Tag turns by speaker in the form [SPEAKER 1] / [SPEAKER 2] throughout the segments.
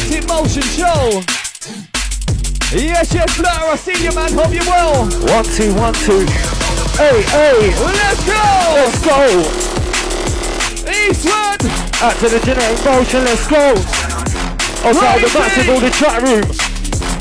[SPEAKER 1] Collective Motion Show. Yes, yes, Flutter, I see you, man. Hope you're well.
[SPEAKER 2] One, two, one, two. Hey, hey.
[SPEAKER 1] Let's go.
[SPEAKER 2] Let's go.
[SPEAKER 1] Eastward.
[SPEAKER 2] Out to the Genetic Motion, let's go. Outside the massive, all the chat room.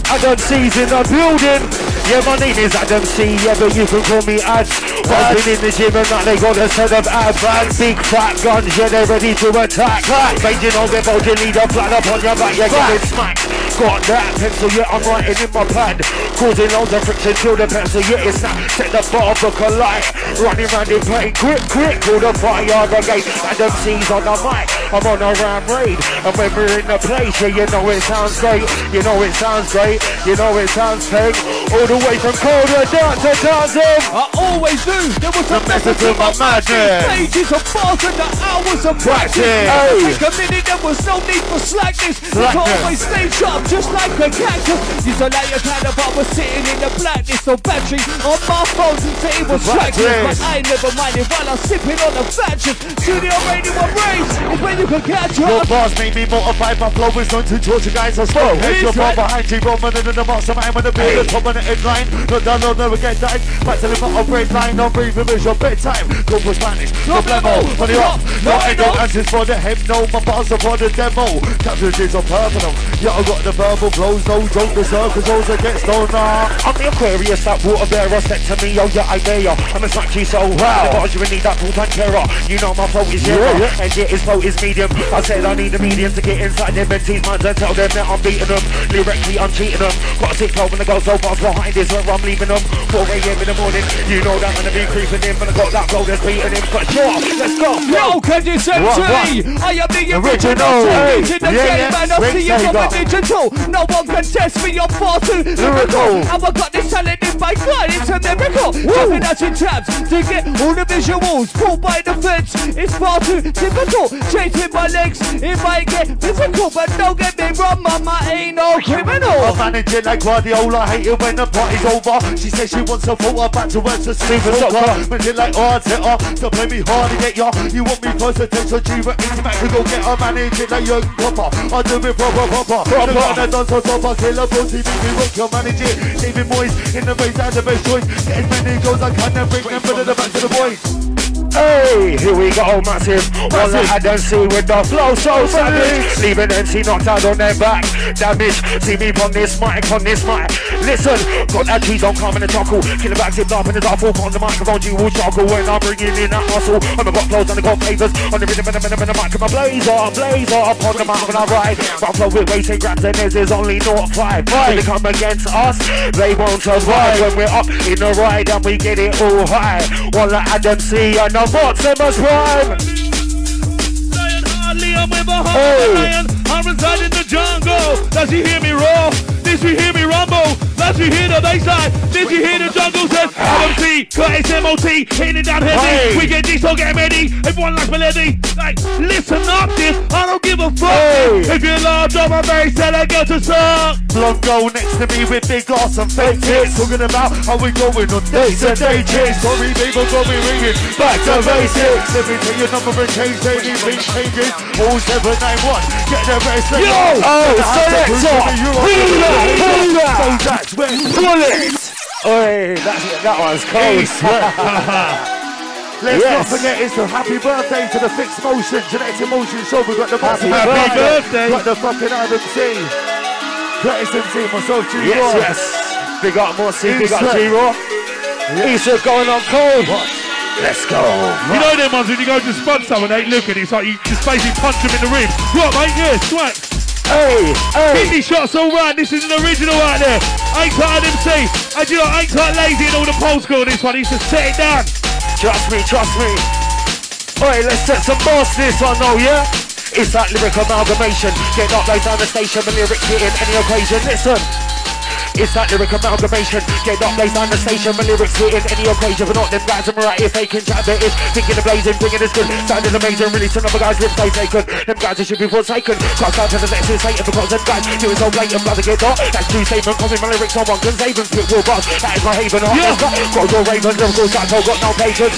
[SPEAKER 2] Adam C's in the building. Yeah, my name is Adam C. Yeah, but you can call me Ads. I've been in the gym and now they got a set of abs. Big fat guns, yeah, they're ready to attack. Raging on their bulging leader, flat up on your back, you're getting smacked. Got that pencil, yeah, I'm writing in my pad. Causing loads of friction till the pencil, yeah, it's not. Set the bar for collide. Running round in play, quick, quick, call the fire brigade. Adam C's on the mic, I'm on a ram raid. And when we're in the place, yeah, you know it sounds great. You know it sounds great, you know it sounds fake. All the way from Calder down to Townsend.
[SPEAKER 1] I always knew there was a method to my madness. Pages of bars and the hours of practice.
[SPEAKER 2] Hey.
[SPEAKER 1] Take a minute, there was no need for slackness. You
[SPEAKER 2] Slackness.
[SPEAKER 1] can always stay sharp, just like a cactus. Used to lay a kind of I was sitting in the blackness. So battery on my phone to it was. But. I never minded while I'm sipping on the batches. Studio radio and race is when you can catch
[SPEAKER 3] Your
[SPEAKER 1] up.
[SPEAKER 3] bars make me mortified, my flow is going to torture guys as well. Head your bar behind you, Roman and the mastermind with the beat, the top of the headline. Not done, I'll never get died. Back to the front of red line, don't breathe, it's your bedtime. Go for Spanish, no blemo, money off. No, I no answers for the head, no, my bars are for the demo. Captures are purple, yeah, I got the verbal flows, no joke, the circles, those against stone.
[SPEAKER 2] I'm the Aquarius, that water bearer said to me, oh yeah, I dare ya. I'm a you so wow. Because you need that full-time terror. You know my flow is zero,
[SPEAKER 3] Yeah, yeah.
[SPEAKER 2] and yet his flow is medium. I said I need a medium to get inside their mentees minds and tell them that I'm beating them. Lyrically, I'm cheating them. Got a sick flow when I go so fast behind is where I'm leaving them. 4 a.m. in the morning, you know that I'm gonna be creeping in, but I got that flow that's beating him. But sure, let's go.
[SPEAKER 1] Yo, can you sense
[SPEAKER 2] What,
[SPEAKER 1] me? I am the original,
[SPEAKER 2] Original.
[SPEAKER 1] hey. in the
[SPEAKER 2] Yeah,
[SPEAKER 1] game
[SPEAKER 2] yeah.
[SPEAKER 1] and I see you from a
[SPEAKER 2] Ringtaker.
[SPEAKER 1] Digital. No one can test me, I'm far too lyrical. And I got this talent in my blood, it's a miracle. Jumping out in traps to get all the visuals. Pulled by the fence, it's far too difficult. Chasing my legs, it might get physical, but don't get me wrong, mama ain't no criminal.
[SPEAKER 3] I manage it like Guardiola, hate it when the party's over. She says she wants a photo back to work to sleep
[SPEAKER 2] Super soccer.
[SPEAKER 3] it like oh, Arteta, to play me hard to get ya. You want me first attention, G, but it's back to go get her. Manage it like young Popper. I do it proper, proper. The guy that does her proper, killer, pussy, make me rock your manage it. David Moyes in the race and the best choice. Get as many goals I can and bring them to the back to the boys.
[SPEAKER 2] Hey, here we go, massive. One that I don't see with the flow so savage. Leaving NC knocked out on their back. Damage, see me on this mic, on this mic. Listen, got that trees on coming and chuckle. Kill the back, zip up in the dark, full on the microphone. You will struggle when I'm bringing in that muscle. I'm a got flows and I got flavors. On the rhythm and the rhythm and the mic, a blazer, blazer. Up on the mic when I ride. But I flow with weights and grabs and this is only not five. When they come against us, they won't survive. When we're up in the ride and we get it all high. One like Adam C and the Maximus Prime.
[SPEAKER 4] Lion hardly, I'm with a heart
[SPEAKER 2] Hey.
[SPEAKER 4] of a lion. I reside in the jungle. Does he hear me roar? Did you hear me rumble? Does you hear the bassline? Did you hear the jungle says C, Curtis MOT, hitting it down heavy.
[SPEAKER 2] Hey.
[SPEAKER 4] We get this, so get ready. Everyone likes melody. Like, listen up, this. I don't give a fuck.
[SPEAKER 2] Hey.
[SPEAKER 4] If you're large on my bass, tell a girl to suck.
[SPEAKER 3] Blonde girl next to me with big ass and fake tits Talking about how we going on dates and day trips Sorry babe, I'm going ringing back to basics Let me tell your number and change anything changes 0791, get the rest of
[SPEAKER 2] Yo! Oh, selector! Bring that, bring that!
[SPEAKER 3] So that's when
[SPEAKER 2] Bullet! Oi, that's, that one's cold.
[SPEAKER 3] Let's
[SPEAKER 2] Yes.
[SPEAKER 3] not forget it's a happy birthday to the Fixed Motion Genetic Motion Show. We've got the
[SPEAKER 2] Happy
[SPEAKER 3] massive
[SPEAKER 4] birthday.
[SPEAKER 3] Got the fucking Adam C. Curtis MC, myself, G.
[SPEAKER 2] Yes,
[SPEAKER 3] Raw.
[SPEAKER 2] yes. Big up Mossy, big up
[SPEAKER 3] Insert.
[SPEAKER 2] G-Raw. Issa going on cold. Let's go.
[SPEAKER 4] You know them ones when you go to spot someone, they look at it, it's like you just basically punch them in the ribs. What, mate? Yeah, swag.
[SPEAKER 2] Hey, hey.
[SPEAKER 4] Kidney shots all right. This is an original out there. I ain't tight MC. And you know, I ain't tight lazy in all the poll score. This one, he's to set it down.
[SPEAKER 2] Trust me, trust me. Alright, let's set some boss to this one though, yeah? It's that lyric amalgamation. Get knocked right down the station, the lyric hit in any occasion. Listen. It's that lyric amalgamation. Get up, place on the station. My lyrics hitting any occasion. But not them guys I'm right here faking. Chat that is thinking of blazing, bringing this good. Sounding amazing. Really to other guys lips stay taken. Them guys they should be forsaken. Cross out to the next is Satan because them guys doing so blatant. Brother get dark. That's true statement. Copy my lyrics on one can save them. Spit will boss. That is my haven. Heart
[SPEAKER 4] Yeah.
[SPEAKER 2] is got. Got your raven. Lyrical psycho. Got no patience.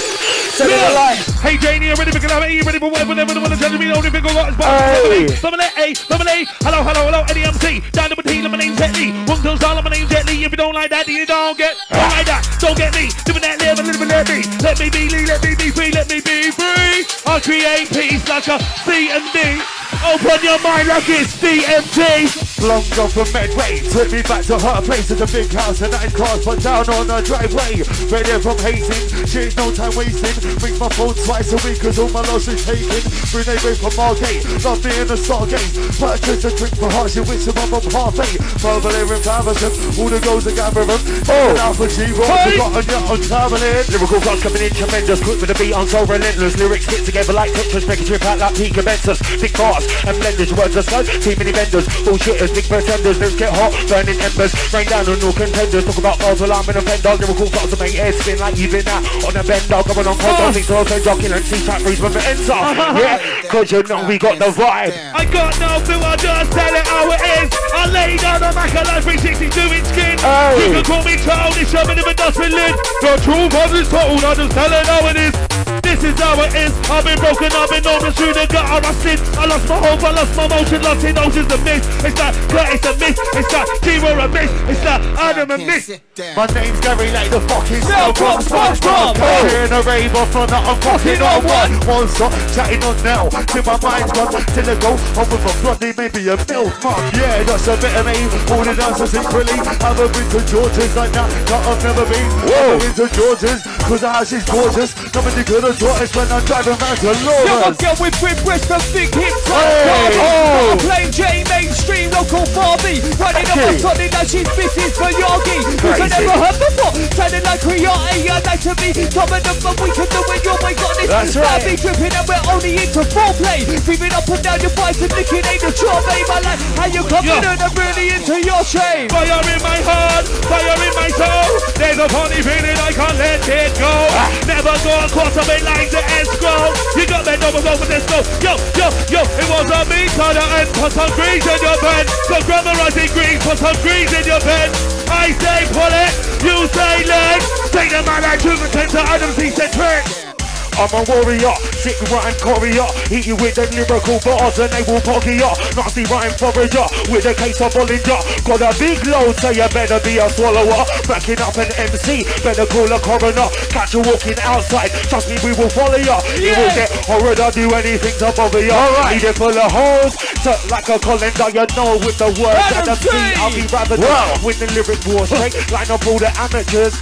[SPEAKER 2] Send it line.
[SPEAKER 4] Hey Janie, you ready for Kalama? You ready for whatever, whatever, whatever, tell me, only thing I got is
[SPEAKER 2] Hey.
[SPEAKER 4] Lemonade, A, Lemonade, hello, hello, hello, Eddie MC, down to T, my name's Jet Lee, one two star, my name's Jet Lee, if you don't like that, then you don't get, don't like that, don't get me, living that live, living let me, let me be, Lee, let me be free, let me be free, I create peace like a C and D, open your mind like it's DMT,
[SPEAKER 3] Long gone from Medway, took me back to her place at the big house and nine cars put down on the driveway. Radio from Hastings, she ain't no time wasting. Ring my phone twice a week cause all my loss is taken. Bring a way from Margate, love me in the Stargate. Purchase a drink for her, she wishes I'm on half eight. Verbal in Faversham, all the girls are gathering. Oh, Alpha G,
[SPEAKER 4] Hey.
[SPEAKER 3] forgotten yet I'm travelling.
[SPEAKER 2] Lyrical flux coming in tremendous, quick with the beat on so relentless. Lyrics fit together like Tetris, make a trip out like Pika Bensers. Big bars and blenders, words are slow, too many vendors. Bullshitters, big pretenders, lyrics get hot, burning embers. Rain down on all contenders, talk about bars while I'm in a fender. Lyrical flux to make head spin like you've been out on a bender. Coming on contact, think to also jogging and see track freeze when the ends are. Yeah, cause you know we got the vibe.
[SPEAKER 4] I got no clue, I just tell it how it is. I lay down on my life 362 inch skin.
[SPEAKER 2] Oh.
[SPEAKER 4] You can call me childish, I'm in a dustbin lid. The truth of this told, I just tell it how it is. This is how it is. I've been broken, I've been known through the gutter, I sin. I lost my hope, I lost my motion, lost in oceans the miss. It's that Curtis a miss, it's that Zero a miss, it's that Adam a miss.
[SPEAKER 3] My name's Gary like the fucking
[SPEAKER 1] Now,
[SPEAKER 3] snow
[SPEAKER 1] come, come, come.
[SPEAKER 3] I'm in a rave off on that I'm fucking on one. Won't stop chatting on now. Till my mind's gone. Till I go on with a bloody maybe a milk. Man Yeah that's a bit of me. All the dancers secretly Haven't been to George's like that. No I've never been. Whoa. Been to George's Cause the house is gorgeous. Nobody could have taught us when I'm driving round to
[SPEAKER 1] You're a
[SPEAKER 3] Laura's
[SPEAKER 1] girl with breasts and big hips
[SPEAKER 3] Hey.
[SPEAKER 1] like
[SPEAKER 2] Oh.
[SPEAKER 1] Barbie. Plain J mainstream local Barbie. Running up
[SPEAKER 2] Okay.
[SPEAKER 1] a Sunday that she's busy for Yogi. You can never heard before. Sounding like Create, I like to be dominant, but we can do it way. Got this
[SPEAKER 2] That's right.
[SPEAKER 1] Barbie dripping and we're only into foreplay. Feeling up and down your bikes and licking ain't a chore, babe. I like how you're confident and I'm really into your shame.
[SPEAKER 4] Fire in my heart, fire in my soul. There's a funny feeling I can't let it go. Ah. Never go across a bit like the escrow. You got that double over this go. Yo, yo, yo, it was a me of and put some grease in your pen. So glamorizing grease, put some grease in your pen. I say pull it, you say leg. Take the man out to the center, Adam C.
[SPEAKER 2] I'm a warrior, sick rhyme courier. Hit you with the lyrical bars and they will pocket ya. Nasty rhyme forager with a case of Bollinger. Got a big load, so you better be a swallower. Backing up an MC, better call a coroner. Catch you walking outside, trust me, we will follow ya. You will get horrid, I'll do anything to bother ya.
[SPEAKER 3] Alright.
[SPEAKER 2] Lead it full of holes, so like a colander, you know with the words and the beat. I'll be rather than win the lyric war straight. Line up all the amateurs.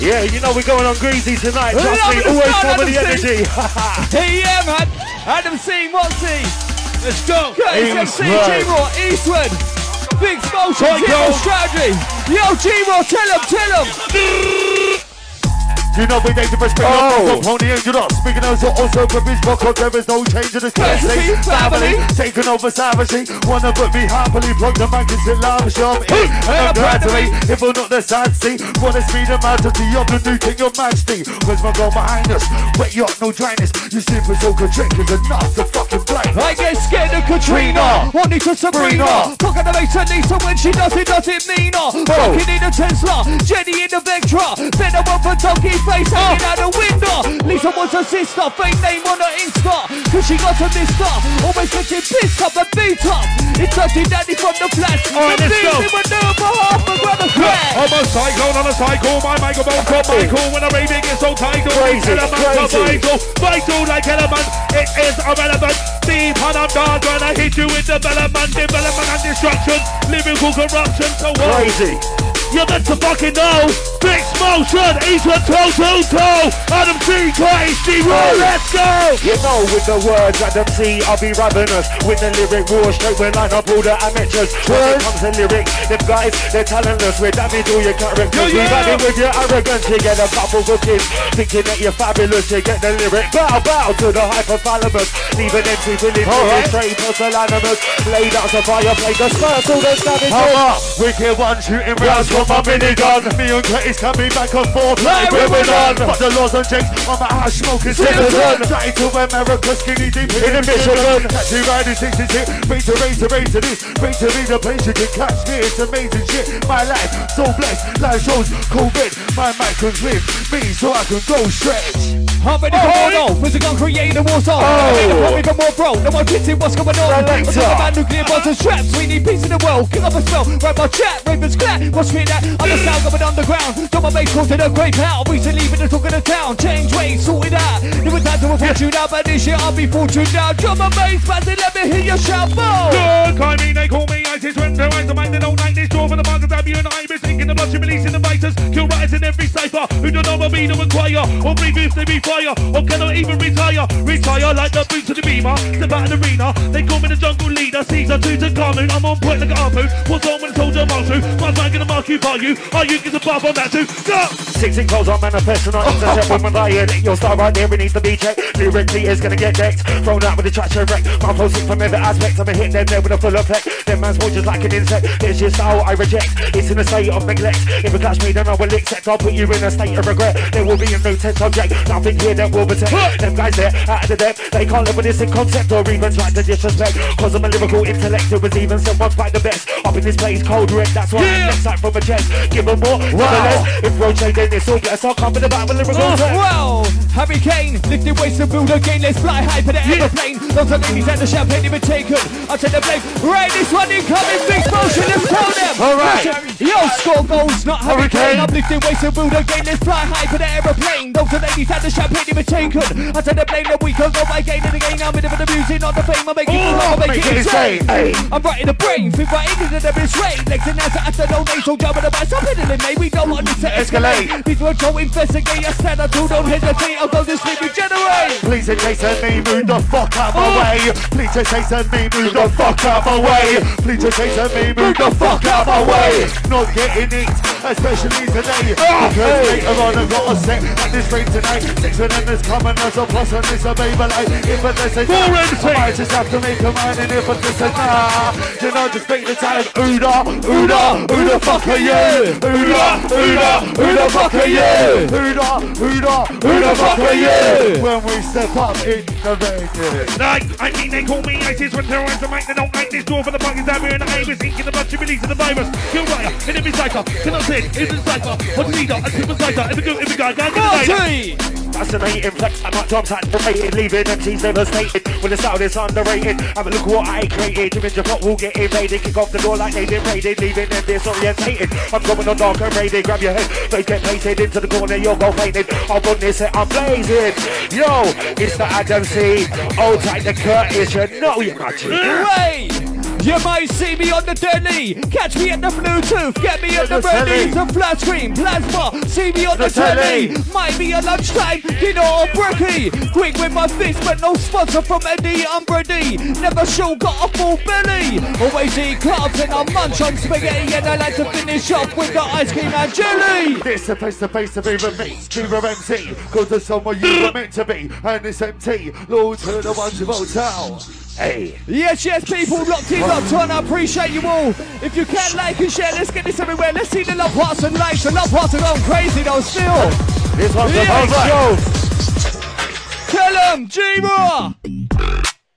[SPEAKER 2] Yeah, you know we're going on greasy tonight. Trust me, always some of the energy.
[SPEAKER 1] Hey, yeah, man. Adam C. Moxie.
[SPEAKER 4] Let's go.
[SPEAKER 1] Curtis MC,
[SPEAKER 3] Eastwood.
[SPEAKER 1] G-Raw, Eastwood. Big Smoke. Strategy. Yo, G-Raw, tell him, tell him.
[SPEAKER 3] You know we need to respect
[SPEAKER 2] Oh.
[SPEAKER 3] oh. Pony and you're not speaking as also from his book there is no change in the
[SPEAKER 1] Fantasy, family.
[SPEAKER 3] Taking over savagery Wanna put me happily Plug the man can sit loud Shop in
[SPEAKER 1] and
[SPEAKER 3] And I'm glad to
[SPEAKER 1] proud
[SPEAKER 3] me If we're not the sad see Wanna speed the majesty of the new king of majesty Where's my girl behind us Wet yacht, no dryness You super soaker trick is enough to fucking play
[SPEAKER 1] I get scared of Katrina. Only to Sabrina.
[SPEAKER 3] Sabrina.
[SPEAKER 1] Fucking makes a Lisa when she does it, does it mean her. Oh. Fucking in a Tesla. Jenny in the Vectra. Venom up a donkey face hanging out the window. Lisa was a sister. Fake name on her Insta. Cause she got a mister. Always getting pissed up and beat up. It's Dirty Daddy from the flash.
[SPEAKER 4] Alright, let's go.
[SPEAKER 1] my for half a grab a crack.
[SPEAKER 4] I'm a cyclone on a cycle, my microphone from Michael when I'm raving it's so tight.
[SPEAKER 2] Crazy,
[SPEAKER 4] element
[SPEAKER 2] crazy.
[SPEAKER 4] vital, vital like element, it is irrelevant. Deep and I'm dark when I hit you with development, development and destruction, lyrical corruption. So what?
[SPEAKER 2] Crazy.
[SPEAKER 4] You're meant to fucking know. Fix motion, each one toe to toe. Adam C. Curtis, D. Roy, let's go!
[SPEAKER 2] You know with the words Adam C, I'll be ravenous. With the lyric war straight when line up all the amateurs. When it comes to lyrics, them guys, they're talentless. We're damage all your characters.
[SPEAKER 4] Yo, yeah.
[SPEAKER 2] it with your arrogance. You get a couple good kids thinking that you're fabulous. You get the lyric, bow, bow to the hypothalamus. Leaving them people in
[SPEAKER 3] Alright.
[SPEAKER 2] straight pusillanimous. Laid out to fire, play the all the savage.
[SPEAKER 3] Hammer, wicked one shooting rounds from my minigun. Me and Curtis coming back and forth like we're done. But the laws and jakes, I'm a house smoking citizen. Trying to America, skinny deep in the Michigan. Taxi riding 66, bring to raise to raise to this. Bring to me the place you can catch me. It's amazing shit. My life so blessed. Life shows COVID. My mic can flip me so I can go stretch.
[SPEAKER 1] I'm ready for more though. Physical create the war zone. Oh. I'm even more bro. No more thinking what's going on. I'm talking about nuclear bombs and straps. We need peace in the world. Kick up a spell. Right my chat. Ravens clap. What's me that? I'm the sound going underground. Got my mates called to the great power. Recently been the talk of the town. Change ways. Sort it out. Never time to a fortune out. But this year I'll be fortune now. Drum my bass. But let me hear your shout. Boom.
[SPEAKER 4] Good, I mean, they call me ISIS when they're eyes, the mind, they don't like this for the markets, I'm you and I, be thinking the blood, releasing the fighters, kill writers in every cipher, who don't know what me to inquire, or breathe if they be fire, or cannot even retire, retire like the boots of the beamer, step out of the arena, they call me the jungle leader, Caesar to the Carmoon, I'm on point like a harpoon, what's on when you I'm on to, my man gonna mark you by you, are you get a buff on that too, go!
[SPEAKER 2] Sixteen calls on manifest and I oh. intercept when we're lying. Your star right there, it needs to be checked. Lyrically is gonna get decked. Thrown out with a traction wreck. My posing from every aspect. I'ma hit them there with a full effect. Them man's just like an insect. It's your style I reject. It's in a state of neglect. If you catch me, then I will accept. I'll put you in a state of regret. There will be a no test subject. Nothing here that will protect. Them guys there out of the depth. They can't live with this in concept or even try to disrespect. Cause I'm a lyrical intellect. It was even someone's quite the best. This place, cold red. That's why
[SPEAKER 4] Yeah.
[SPEAKER 2] I'm next out from a chest. Give them more. 'em less. If rotate, then it's all blessed. I'll come with the battle with lyrical
[SPEAKER 1] Oh, wow, Harry Kane, lifting weights to build again. Let's fly high for the aeroplane. Lots of ladies and the champagne even taken. I'll take the blame. Right, this one incoming. Big motion, let's tell them.
[SPEAKER 2] All right.
[SPEAKER 1] Yo, score goals, not Harry Kane. Lifting weights to build again. Let's fly high for the aeroplane. Lots of ladies and the champagne even taken. I'll take the blame that we can go by gain and again. I'm in it for the music, not the fame. I'm making it, I'm making it insane. I'm right in the brain, fit right into the bitch rain. Legs and ass after no nasal the. Stop hitting it, mate. We don't want this to escalate. People are trying to investigate. I stand up, don't hesitate. I'll go to sleep, regenerate.
[SPEAKER 3] Please and Jason me move the fuck out my
[SPEAKER 1] Oh.
[SPEAKER 3] way. Please Jason me move the fuck out my way. Please Jason me move the fuck out my way. Not getting it, especially today. Oh, because later on I got a set at this rate tonight. Six of them is coming as a plus and it's a baby like if a this is
[SPEAKER 4] Four
[SPEAKER 3] I might just have to make a mind and if this is nah. You know just make the time. Ooda, Ooda, who the fuck are you? Ooda, Ooda, who the fuck are you? Ooda, Ooda, who the fuck are you? When we step up in the venue.
[SPEAKER 4] Like, I mean, they call me ISIS when they're eyes, the mic, they don't like this draw for the markets, I'm you and I, be thinking the blood, releasing the virus, kill writer, in every cipher, cannot sit, is in cipher, what's leader, a super cipher, if a good, if a guy, guy, guy, guy,
[SPEAKER 1] Party!
[SPEAKER 2] Fascinating flex, I'm not jumps activated, leaving MCs devastated. When the sound is underrated, have a look what I created. Ninja plot will get invaded, kick off the door like they've been raided, leaving them disorientated. I'm going on dark and raided, grab your head, face get pasted into the corner, you'll go fainted. I'm run this set, I'm blazing. Yo, it's the Adam C. Old tight the Curtis, you know you're not cheating.
[SPEAKER 1] You might see me on the telly. Catch me at the Bluetooth. Get me at the
[SPEAKER 3] the
[SPEAKER 1] ready. It's a flat screen, plasma. See me on the,
[SPEAKER 3] The
[SPEAKER 1] telly.
[SPEAKER 3] telly.
[SPEAKER 1] Might be a lunchtime, dinner or brekkie. Quick with my fist, but no sponsor from Eddie Umbrady. Never show got a full belly. Always eat clubs and I munch on spaghetti. And I like to finish off with the ice cream and jelly.
[SPEAKER 3] This the face to face to be with me, with MC, cause there's somewhere you were meant to be, and it's empty. Lord to the ones of hotel.
[SPEAKER 2] Hey,
[SPEAKER 1] Yes, yes, people locked in, locked on. I appreciate you all. If you can like and share, let's get this everywhere. Let's see the love hearts and likes. The love hearts are going crazy though. Still,
[SPEAKER 2] this one's the
[SPEAKER 1] Yeah.
[SPEAKER 2] big show.
[SPEAKER 1] tell them, G-Raw.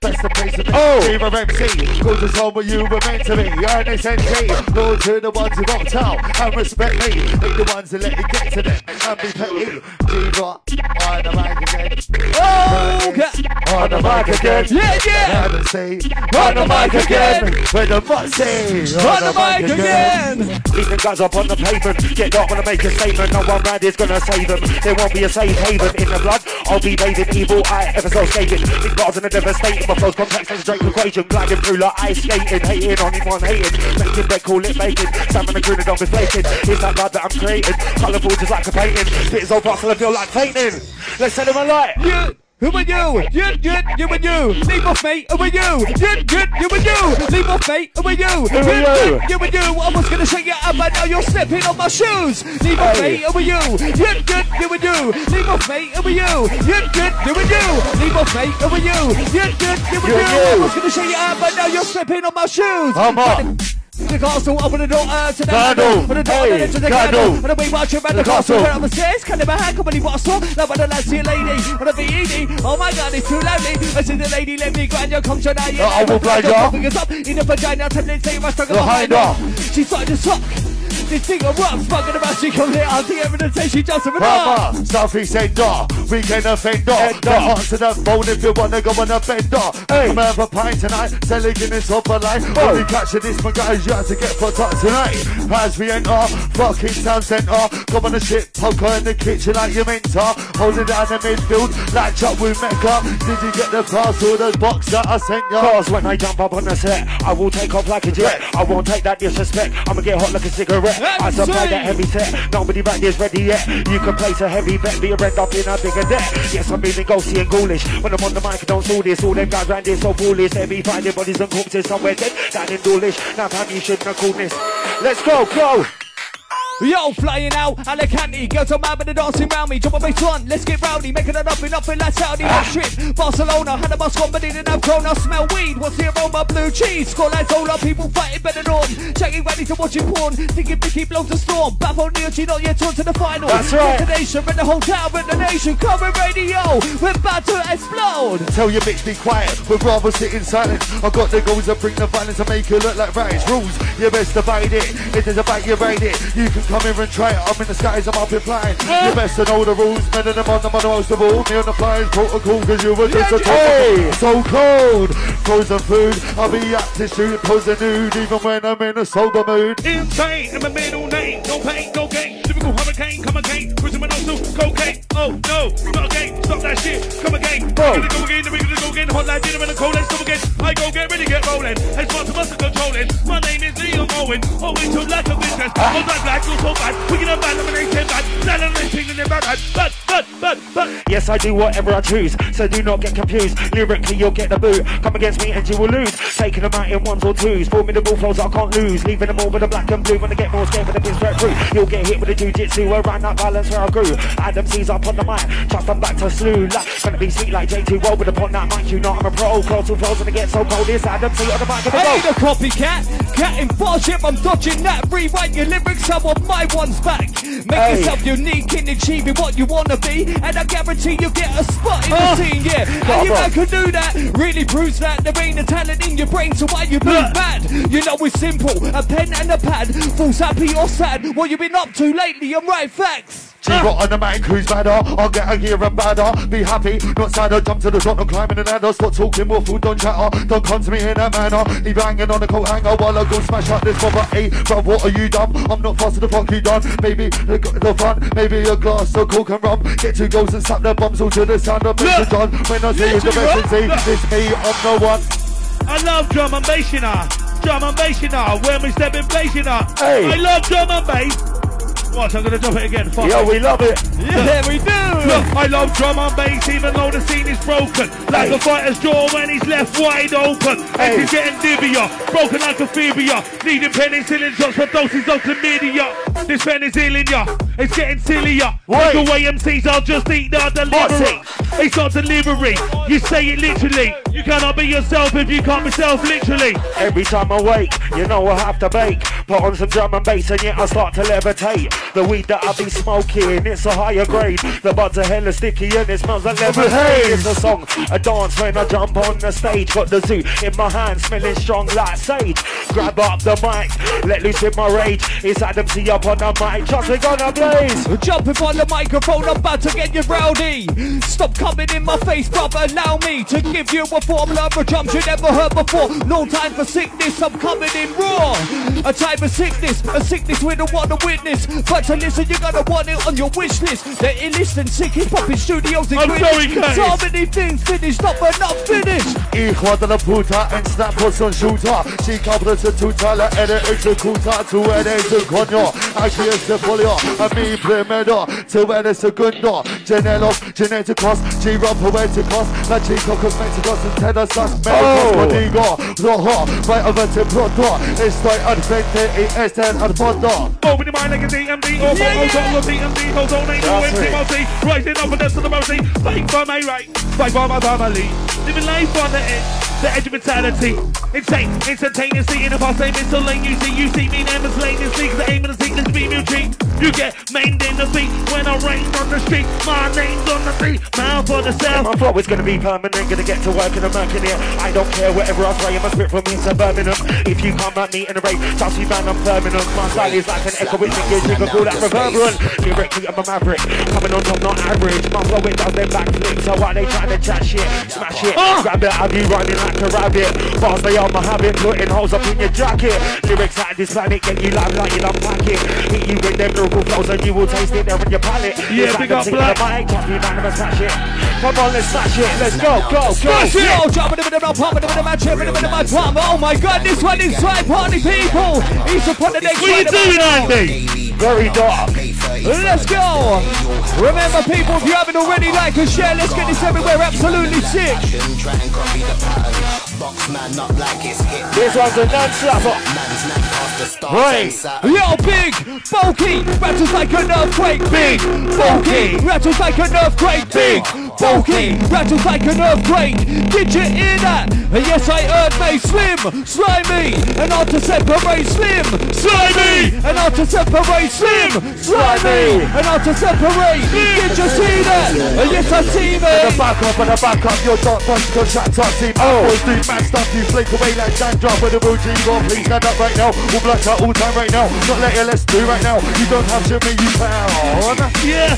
[SPEAKER 3] That's the place to be,
[SPEAKER 2] Oh.
[SPEAKER 3] be with MC, cause there's somewhere you were meant to be, and it's empty. Lord to the ones who hotel, and respect me, make the ones that let it get to them, and be petty. G-Rock, on the mic again.
[SPEAKER 1] Oh, Okay.
[SPEAKER 3] On the mic again.
[SPEAKER 1] Yeah, yeah.
[SPEAKER 3] And say, on the mic again. With the fuck say,
[SPEAKER 1] On the mic again.
[SPEAKER 2] Keep guys up on the pavement. Get up when I make a statement. No one man is gonna save them. There won't be a safe haven in the blood. I'll be bathing evil eye ever so scathing. Big bars and a devastating. My flow's complex as a Drake equation. Gliding through like ice skating. Hating on him, one hating. Making bed, call it bacon. Salmon and grinning, don't be flaking. Here's that blood that I'm creating. Colourful just like a painting. Spit so fast, I feel like fainting. Let's set him alight.
[SPEAKER 1] Yeah. Who are you? You, you, you and you. Leave off, mate. Who are you? You, you, you and you. Leave off, mate. Who are you?
[SPEAKER 2] Who
[SPEAKER 1] You,
[SPEAKER 2] are you?
[SPEAKER 1] you, and you. I was gonna shake you up, but now you're stepping on my shoes. Leave off, mate. Who are you? You, you, you and you. Leave off, mate. Who are you? You, you, you and you. Leave off, mate. Who are you? You, you, you and
[SPEAKER 2] You.
[SPEAKER 1] I was gonna shake you up, but now you're stepping on my shoes.
[SPEAKER 2] Come on.
[SPEAKER 1] The castle, open the door uh, to the
[SPEAKER 2] Candle.
[SPEAKER 1] Open the door
[SPEAKER 2] Hey,
[SPEAKER 1] to the
[SPEAKER 2] candle.
[SPEAKER 1] And we watch around the
[SPEAKER 2] The
[SPEAKER 1] castle.
[SPEAKER 2] castle.
[SPEAKER 1] I'm the stairs, can never hand, come on, what's up? Now, when the lads see a lady, on a VED. Oh my god, it's too lonely. I see the lady, let me grind your come tonight.
[SPEAKER 2] Uh, I will blind ya.
[SPEAKER 1] Fingers up in the vagina, tell it, say my struggle
[SPEAKER 2] Behind her.
[SPEAKER 1] She started to suck. This thing of rocks, fucking about she come here. I'll say she just a
[SPEAKER 3] Mama, Southeast Ender, weekend offender. The answer that phone if you wanna go on a bender.
[SPEAKER 2] Hey.
[SPEAKER 3] Come have a pint tonight, selling Guinness up a line. When we capture this, my guys, you have to get fucked up tonight. As we enter, fucking town centre. Come on the shit, poker in the kitchen like you meant to. Holding down the midfield, like up with Mecca. Did you get the parcel, the box that I sent you?
[SPEAKER 2] Cause when I jump up on the set, I will take off like a jet. I won't take that disrespect. I'ma get hot like a cigarette. I supply that heavy set. Nobody back is ready yet. You can place a heavy bet, but you end up in a bigger debt. Yes, I'm feeling ghosty and ghoulish. When I'm on the mic, don't saw this. All them guys round here so foolish. They be finding bodies and corpses somewhere dead. Down in Dawlish. Now, fam, you shouldn't have called this. Let's go, go.
[SPEAKER 1] Yo, flying out, Alicante, girls are mad with the dancing round me. Jump on bass one, let's get rowdy, making it up and up in like Saudi. Ah. Trip, Barcelona, had a bus company, and now Corona, smell weed. What's the aroma? Blue cheese, score like Zola, people fighting better on. Checking ready to watching porn, thinking Vicky blows a storm. Baffle Neo G, not yet on to the final.
[SPEAKER 2] That's right.
[SPEAKER 1] The nation, in the whole town, in the nation, cover radio. We're about to explode.
[SPEAKER 3] Tell your bitch be quiet, we'd rather sit in silence. I got the goals that bring the violence and make it look like rights. Rules, you best abide it. If there's a bite, you ride it. You can come here and try it. I'm in the skies, I'm up in flying. You best to know the rules, men and them on the most of all. Me on the flying protocol, cause you were just a
[SPEAKER 2] Hey.
[SPEAKER 3] So cold, frozen food. I'll be up to shoot, pose a nude, even when I'm in a sober mood.
[SPEAKER 4] Insane in my middle name. No pain, no gain. Typical hurricane, come again. Cruising with no suit, cocaine. Oh no, not again. Stop that shit. Come again.
[SPEAKER 2] Bro.
[SPEAKER 4] We're gonna go again. We're gonna go again. Hot like dinner in the cold. Let's go again. I go get ready, get rolling. It's part of us controlling. My name is Liam Owen. Always to lack of business.
[SPEAKER 2] Ah.
[SPEAKER 4] That black, so bad. We can have bad, elimination bad. Not eliminating them bad, bad, bad, bad, bad.
[SPEAKER 2] Yes, I do whatever I choose, so do not get confused. Lyrically, you'll get the boot. Come against me and you will lose. Taking them out in ones or twos. Formidable flows I can't lose. Leaving them all with the black and blue. When I get more scared with the pinstripe through. You'll get hit with the jujitsu around that balance where I grew. Adam C's up on the mic. Trust I'm back to slew. Like, gonna be sweet like JT Roll, but upon that mic, you know I'm a pro. Close to flows when it gets so cold. It's Adam C on the mic.
[SPEAKER 1] I
[SPEAKER 2] Gonna
[SPEAKER 1] ain't
[SPEAKER 2] go.
[SPEAKER 1] a copycat, cat in ship, I'm dodging that. Rewind your lyrics, I want my ones back. Make
[SPEAKER 2] Hey.
[SPEAKER 1] yourself unique in achieving what you wanna be, and I guarantee you'll get a spot in
[SPEAKER 2] Oh.
[SPEAKER 1] the team. yeah. And you man can do that, really proves that there ain't a talent in your brain, so why you move
[SPEAKER 4] Yeah.
[SPEAKER 1] mad? You know it's simple, a pen and a pad, fools happy or sad. What you been up to lately? I'm right, facts.
[SPEAKER 3] G-Raw on the mic, who's badder? I'll get a gear and badder. Be happy, not sad, or jump to the top, not climbing the ladder. Stop talking more food, don't chatter. Don't come to me in that manner. Leave hanging on the coat hanger while I go smash out this property. But what are you dumb? I'm not fast to the fuck you done. Maybe the, the fun, maybe a glass of coke and rum. Get two goals and slap the bums all to the sound of Mr. John. When I say it's the say, this me, I'm the one.
[SPEAKER 4] I love drum and bass, you know. Drum and bass, you know. When we step in place, you know.
[SPEAKER 2] Hey.
[SPEAKER 4] I love drum and bass. Watch, I'm gonna drop it again. Fuck
[SPEAKER 2] Yo,
[SPEAKER 4] it.
[SPEAKER 2] we love it.
[SPEAKER 1] Yeah, we do.
[SPEAKER 4] Look, I love drum and bass even though the scene is broken. Like
[SPEAKER 2] Hey.
[SPEAKER 4] a fighter's jaw when he's left wide open.
[SPEAKER 2] Hey.
[SPEAKER 4] And he's getting divvier, broken like a phobia. Needing penicillin shots for doses of chlamydia. This penicillin, ya, it's getting sillier.
[SPEAKER 2] Wait.
[SPEAKER 4] the way MCs, I'll just eat the
[SPEAKER 2] What's
[SPEAKER 4] delivery. It's not delivery, you say it literally. You cannot be yourself if you can't be self literally.
[SPEAKER 2] Every time I wake, you know I have to bake. Put on some drum and bass and yet I start to levitate. The weed that I be smoking, it's a higher grade. The buds are hella sticky and it smells like lemonade. It's a song, a dance when I jump on the stage. Got the zoo in my hand, smelling strong like sage. Grab up the mic, let loose with my rage. It's Adam C up on the mic, trust we gonna blaze.
[SPEAKER 1] Jumping on the microphone, I'm about to get you rowdy. Stop coming in my face, brother. Allow me to give you a formula of a drums you never heard before. No time for sickness, I'm coming in raw. A type of sickness, a sickness we don't want to witness. But to listen, you're gonna want it on your wish list. The illest and sick hip hop in studios in
[SPEAKER 4] I'm
[SPEAKER 1] Greenwich.
[SPEAKER 4] sorry, Curtis.
[SPEAKER 1] So many things finished up but not finished.
[SPEAKER 3] Hijo de la puta, en snap son shooter Chica prostituta, la eres executa Tú eres el coño, aquí es el folio A mi primero, tú eres segundo Genelos, geneticos, G-Rob Poeticos, La Chico Cosmeticos and Tenor Sus Medicos,
[SPEAKER 2] Oh.
[SPEAKER 3] Contigo, Rojo, Right over to Pronto, Estoy al frente y este al fondo.
[SPEAKER 4] Open your mind like a DMD or
[SPEAKER 1] Yeah,
[SPEAKER 4] yeah,
[SPEAKER 1] yeah.
[SPEAKER 4] yeah. DMD, hold on, ain't no empty
[SPEAKER 3] it.
[SPEAKER 4] multi. Rising up and down to the mercy. Fight for my right, fight for my family. Living life on the edge, the edge of mentality. Insane, instantaneously in a past same it's so late. You see, you see me, name is lane and sneaks, the aim and the seek, let's be mutual. You get mained in the beat when I rain on the street. My name's on the beat, mouth for the south.
[SPEAKER 2] My flow is gonna be permanent, gonna get to work and I'm working. I don't care whatever I say, I'm a spit from me to Birmingham. If you come at me in a trust me man, I'm permanent. My style is like an echo with me, you can call that reverberant. Lyrically, I'm a maverick, coming on top, not average. My flow it does them backflip, so why they trying to chat shit? Smash it, grab it, have you running like a rabbit. Bars they on my habit, putting holes up in your jacket. Lyrics out this planet, get you live like you unpack it. Hit you with them lyrical flows and you will taste it there in your palate.
[SPEAKER 4] Yeah,
[SPEAKER 2] It's
[SPEAKER 4] big
[SPEAKER 2] like
[SPEAKER 4] up Black.
[SPEAKER 2] mic, trust me man, smash it. Come on, let's smash it, let's go, go, go.
[SPEAKER 1] Smash it! Yo, jump in the middle of my pump, in the middle of my in the middle of drum. Oh my god, this one is right, party people. He's upon the next
[SPEAKER 4] What are you doing, Andy?
[SPEAKER 2] Very dark.
[SPEAKER 1] Let's go! Remember, people, if you haven't already, like and share. Let's get this everywhere. Absolutely sick.
[SPEAKER 5] Try and copy the pattern. Box man up like it's hit.
[SPEAKER 2] This one's a non-slapper.
[SPEAKER 5] Man's not past the stars
[SPEAKER 2] Right.
[SPEAKER 5] and Saturn.
[SPEAKER 1] Yo, big, bulky, rattles like an earthquake. Big, bulky, rattles like an earthquake. Big, bulky, rattles like an earthquake. Did you hear that? Yes, I heard me. Slim, slimy, and hard to separate. Slim, slimy, and hard to separate. Slim, slimy, and hard to separate. Did you see that? Yes, I see
[SPEAKER 3] And the
[SPEAKER 1] me.
[SPEAKER 3] back up and the back up, your dot bunch contract top team. Oh, boys mad stuff, you flake away like dandruff with the real G go. Please stand up right now. All black out all time right now. Not let let's do right now. You don't have to me, you pound.
[SPEAKER 4] Yeah.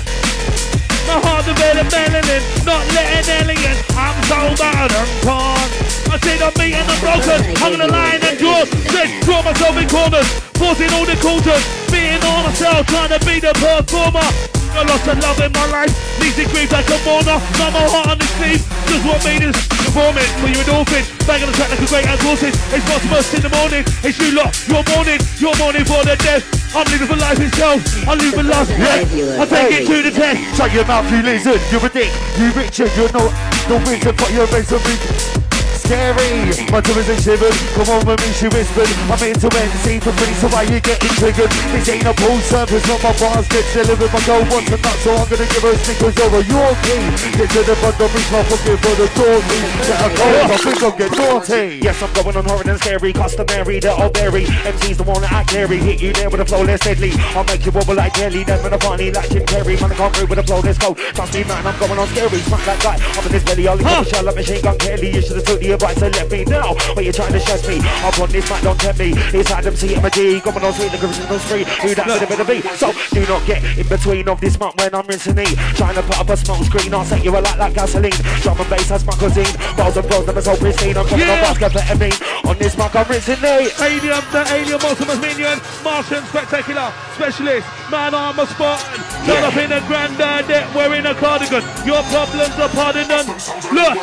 [SPEAKER 4] My heart developed melanin, not letting alien. I'm so bad and gone. I said I'm beaten and broken, hung the line and drawn. Said draw myself in corners, forcing all the quarters. Being on myself, trying to be the performer. I lost the love in my life, needs to grieve like a mourner. Now my heart on the sleeve, just what made us performing for you endorphin. Bang on the track like a great as horses. It's not first in the morning, it's you lot, you're mourning, you're mourning for the death. I'm living for life itself, I'm living life breath. I take it to the test.
[SPEAKER 3] Shut your mouth, you lizard. You're a dick. You're Richard. You're not the reason for your race of me. Scary, my tongue is shivered. Come on with me, she whispered. I'm into NC for free, so why you getting triggered? This ain't a pool service, not my bars get delivered. My girl wants a nut, so I'm gonna give her sneakers over your key. Get to the front door, reach my fucking for the door key. Get a call, I think I'll get naughty.
[SPEAKER 2] Yes, I'm going on horrid and scary, customary, the old berry. MC's the one that act scary, hit you there with a flow less deadly. I'll make you wobble like jelly, then with a funny like Jim Carrey. Man, I come through with a flow less cold. Trust me, man, I'm going on scary, smack like that. I'm in this belly, I'll leave
[SPEAKER 4] Huh.
[SPEAKER 2] a shell like machine gun Kelly. You should have took the advice and let me know. But you're trying to stress me. I'm on this mic, don't tempt me. It's Adam C. M. G. Going on sweet, the original street. Who that bit of a beat? So do not get in between of this month when I'm rinsing me. Trying to put up a smoke screen, I'll set you alight like gasoline. Drum and bass, that's my cuisine. Balls and bros, never so pristine. I'm coming
[SPEAKER 4] Yeah.
[SPEAKER 2] on basket for me. On this mic, I'm rinsing me.
[SPEAKER 4] Alien, the alien, Multimus Minion, Martian, Spectacular, Specialist, Man Armor Spartan, turn up in a granddad, wearing a cardigan, your problems are pardoned. Look,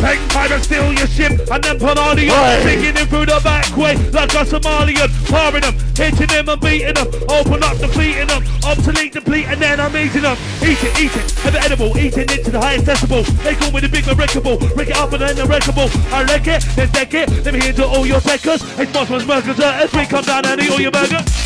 [SPEAKER 4] bang, pirate, steal your ship and then
[SPEAKER 3] Palladium
[SPEAKER 4] Singing him through the back way like a Somalian Firing them, hitting them and beating them Open up, defeating them Obsolete, deplete and then I'm eating them Eat it, eat it, never edible Eating it to the highest decibel. They call me the big wreckable, Wreck it up and then unwreckable I wreck it, then deck it Let me into all your seconds It's Bossman's Burgers As we come down and eat all your burgers.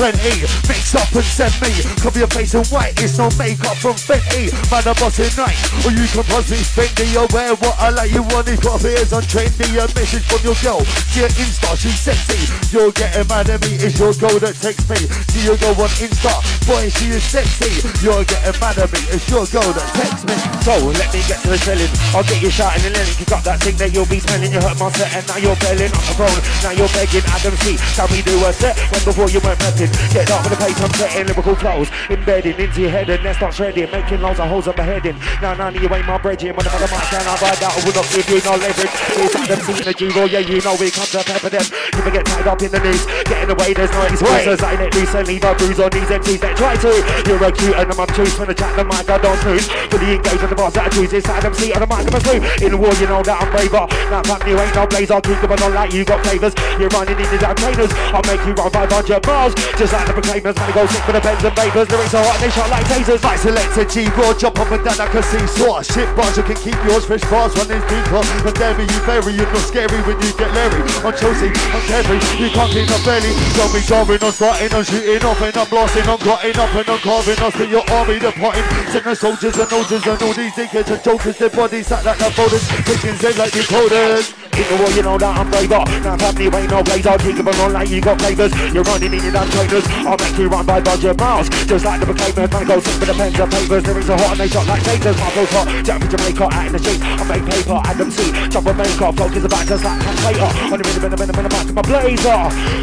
[SPEAKER 3] 20. Mix up and send me. Cover your face in white, it's no makeup from Fenty. Man, I'm bossing night. Or you can pause me, Fendi. Aware what I like, you want these what on trendy. A message from your girl. See her Insta, she's sexy. You're getting mad at me, it's your girl that texts me. See your girl on Insta, boy, she is sexy. You're getting mad at me, it's your girl that texts me.
[SPEAKER 2] So, let me get to the selling. I'll get you shouting and yelling. You got that thing that you'll be smelling. You hurt my set and now you're belling on the phone. Now you're begging Adam C. Shall we do a set when before you went prepping? Get up with the pace, I'm setting lyrical flows. Embedding into your head and then start shredding. Making loads of holes up my head in. Now none of you ain't my bridging. When I'm on the mic and I ride out, I will not give you no leverage. It's Adam C. in the G-Raw, yeah, you know we come to pepper them. You can get tied up in the news. Get in the way, there's no excuses. I let loose and leave a bruise on these MCs that try to. You're a cute and I'm obtuse. When I chat the mic, I don't snooze. Fully engaged with the boss that I choose. Adam C. on the mic, I'm a slew. In the war, you know that I'm braver. Now, fuck you ain't no blaze. I'll keep them on like you got flavors. You're running into that trainers. I'll make you run 500 miles. Just like the proclaimers, man, go sick for the pens and papers. Lyrics are hot and they shot like tasers.
[SPEAKER 3] My selector G raw jump up and down like a seesaw. Shit bars you can keep yours fresh bars when it's deeper. And dairy you vary, you're not scary when you get Larry. On Chelsea, on Kerry, you can't keep up belly. Don't be jarring on starting on shooting off and I'm blasting on cutting up and on carving us to your army departing. Send the soldiers and soldiers and all these dickheads and jokers, their bodies sat like the folders. Pigeons, they like decoders.
[SPEAKER 2] In the war, you know that I'm braver. Now family ain't no blazer. Keep them on like you got flavors. You're running in your damn trainers. I'll make you run by budget miles. Just like the proclaimers, man, go sick with the pens and papers. Lyrics are hot and they shot like tasers. My flow's hot. Jump in Jamaica, out in the street. I make paper, Adam C. Jump on makeup, focus about just like translator. On the the rhythm, in the back of my blazer.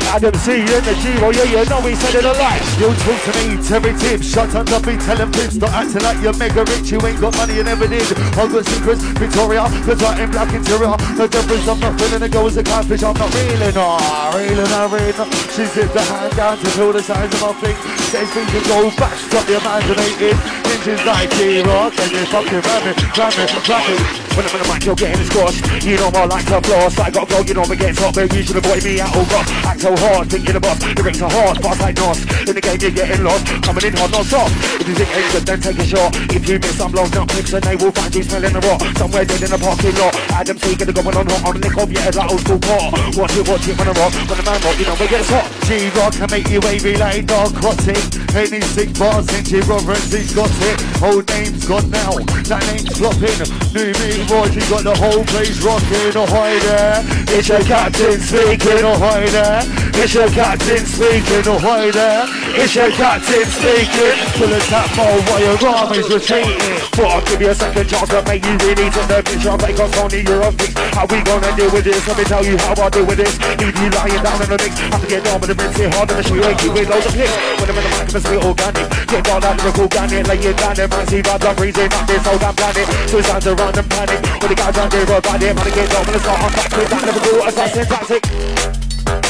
[SPEAKER 2] Adam C. in the G-Raw, yeah, you know we said it a lot.
[SPEAKER 3] You talk to me, Terry Tim, shut under me, telling fibs, not acting like you're mega rich, you ain't got money and never did. I've got secrets, Victoria, cause I am black interior. No difference, I'm not feeling it goes a catfish, I'm not reeling, oh, reeling, I'm reeling. She zipped the hand down to feel the size of my feet. Says me to go back, stop the imaginating. Ninjas like T-Rock, and you fucking ram it, ram it, ram it.
[SPEAKER 2] When I'm in the mic, you're getting squashed. You know more like to floss. I got go, you know me gets hot, but you oh, should avoid me at all costs. Act so hard, think you're the boss. The rings are hard, fast like Nos. In the game, you're getting lost. Coming in hard, not soft. If you think ain't good, then take a shot. If you miss, I'm blown up clips, and they will find you smelling the rot. Somewhere dead in the parking lot. Adam C, it going on hot on the nick of your head like old school car. Watch it, watch it, when I rock. When the man rock, you know me gets hot.
[SPEAKER 3] G-Rock can make you wavy like narcotic. Any sick bars in G-Roberts, he's got it. Old name's gone now, that name's flopping. New me boys, he got the whole place rocking. Oh, Ahoy there, it's your captain speaking. Oh, Ahoy there, it's your captain speaking. Oh, Ahoy there, it's your captain speaking. Full of tap mode while your army's retreating.
[SPEAKER 2] But I'll give you a second chance to make you really to the picture. Make us only your own fix. How we gonna deal with this? Let me tell you how I deal with this. Leave you lying down in the mix. Have to get down with the rinse it hard and the shoe wake you with loads of pics. When I'm in the mic, I'm spit organic. Get down that lyrical ganic. Lay it down there, man. See vibes, I'm breathing up this whole damn planet. Suicide's around and panic. When the guys here are about it, man, I get down when it's not on back with that lyrical assassin tactic.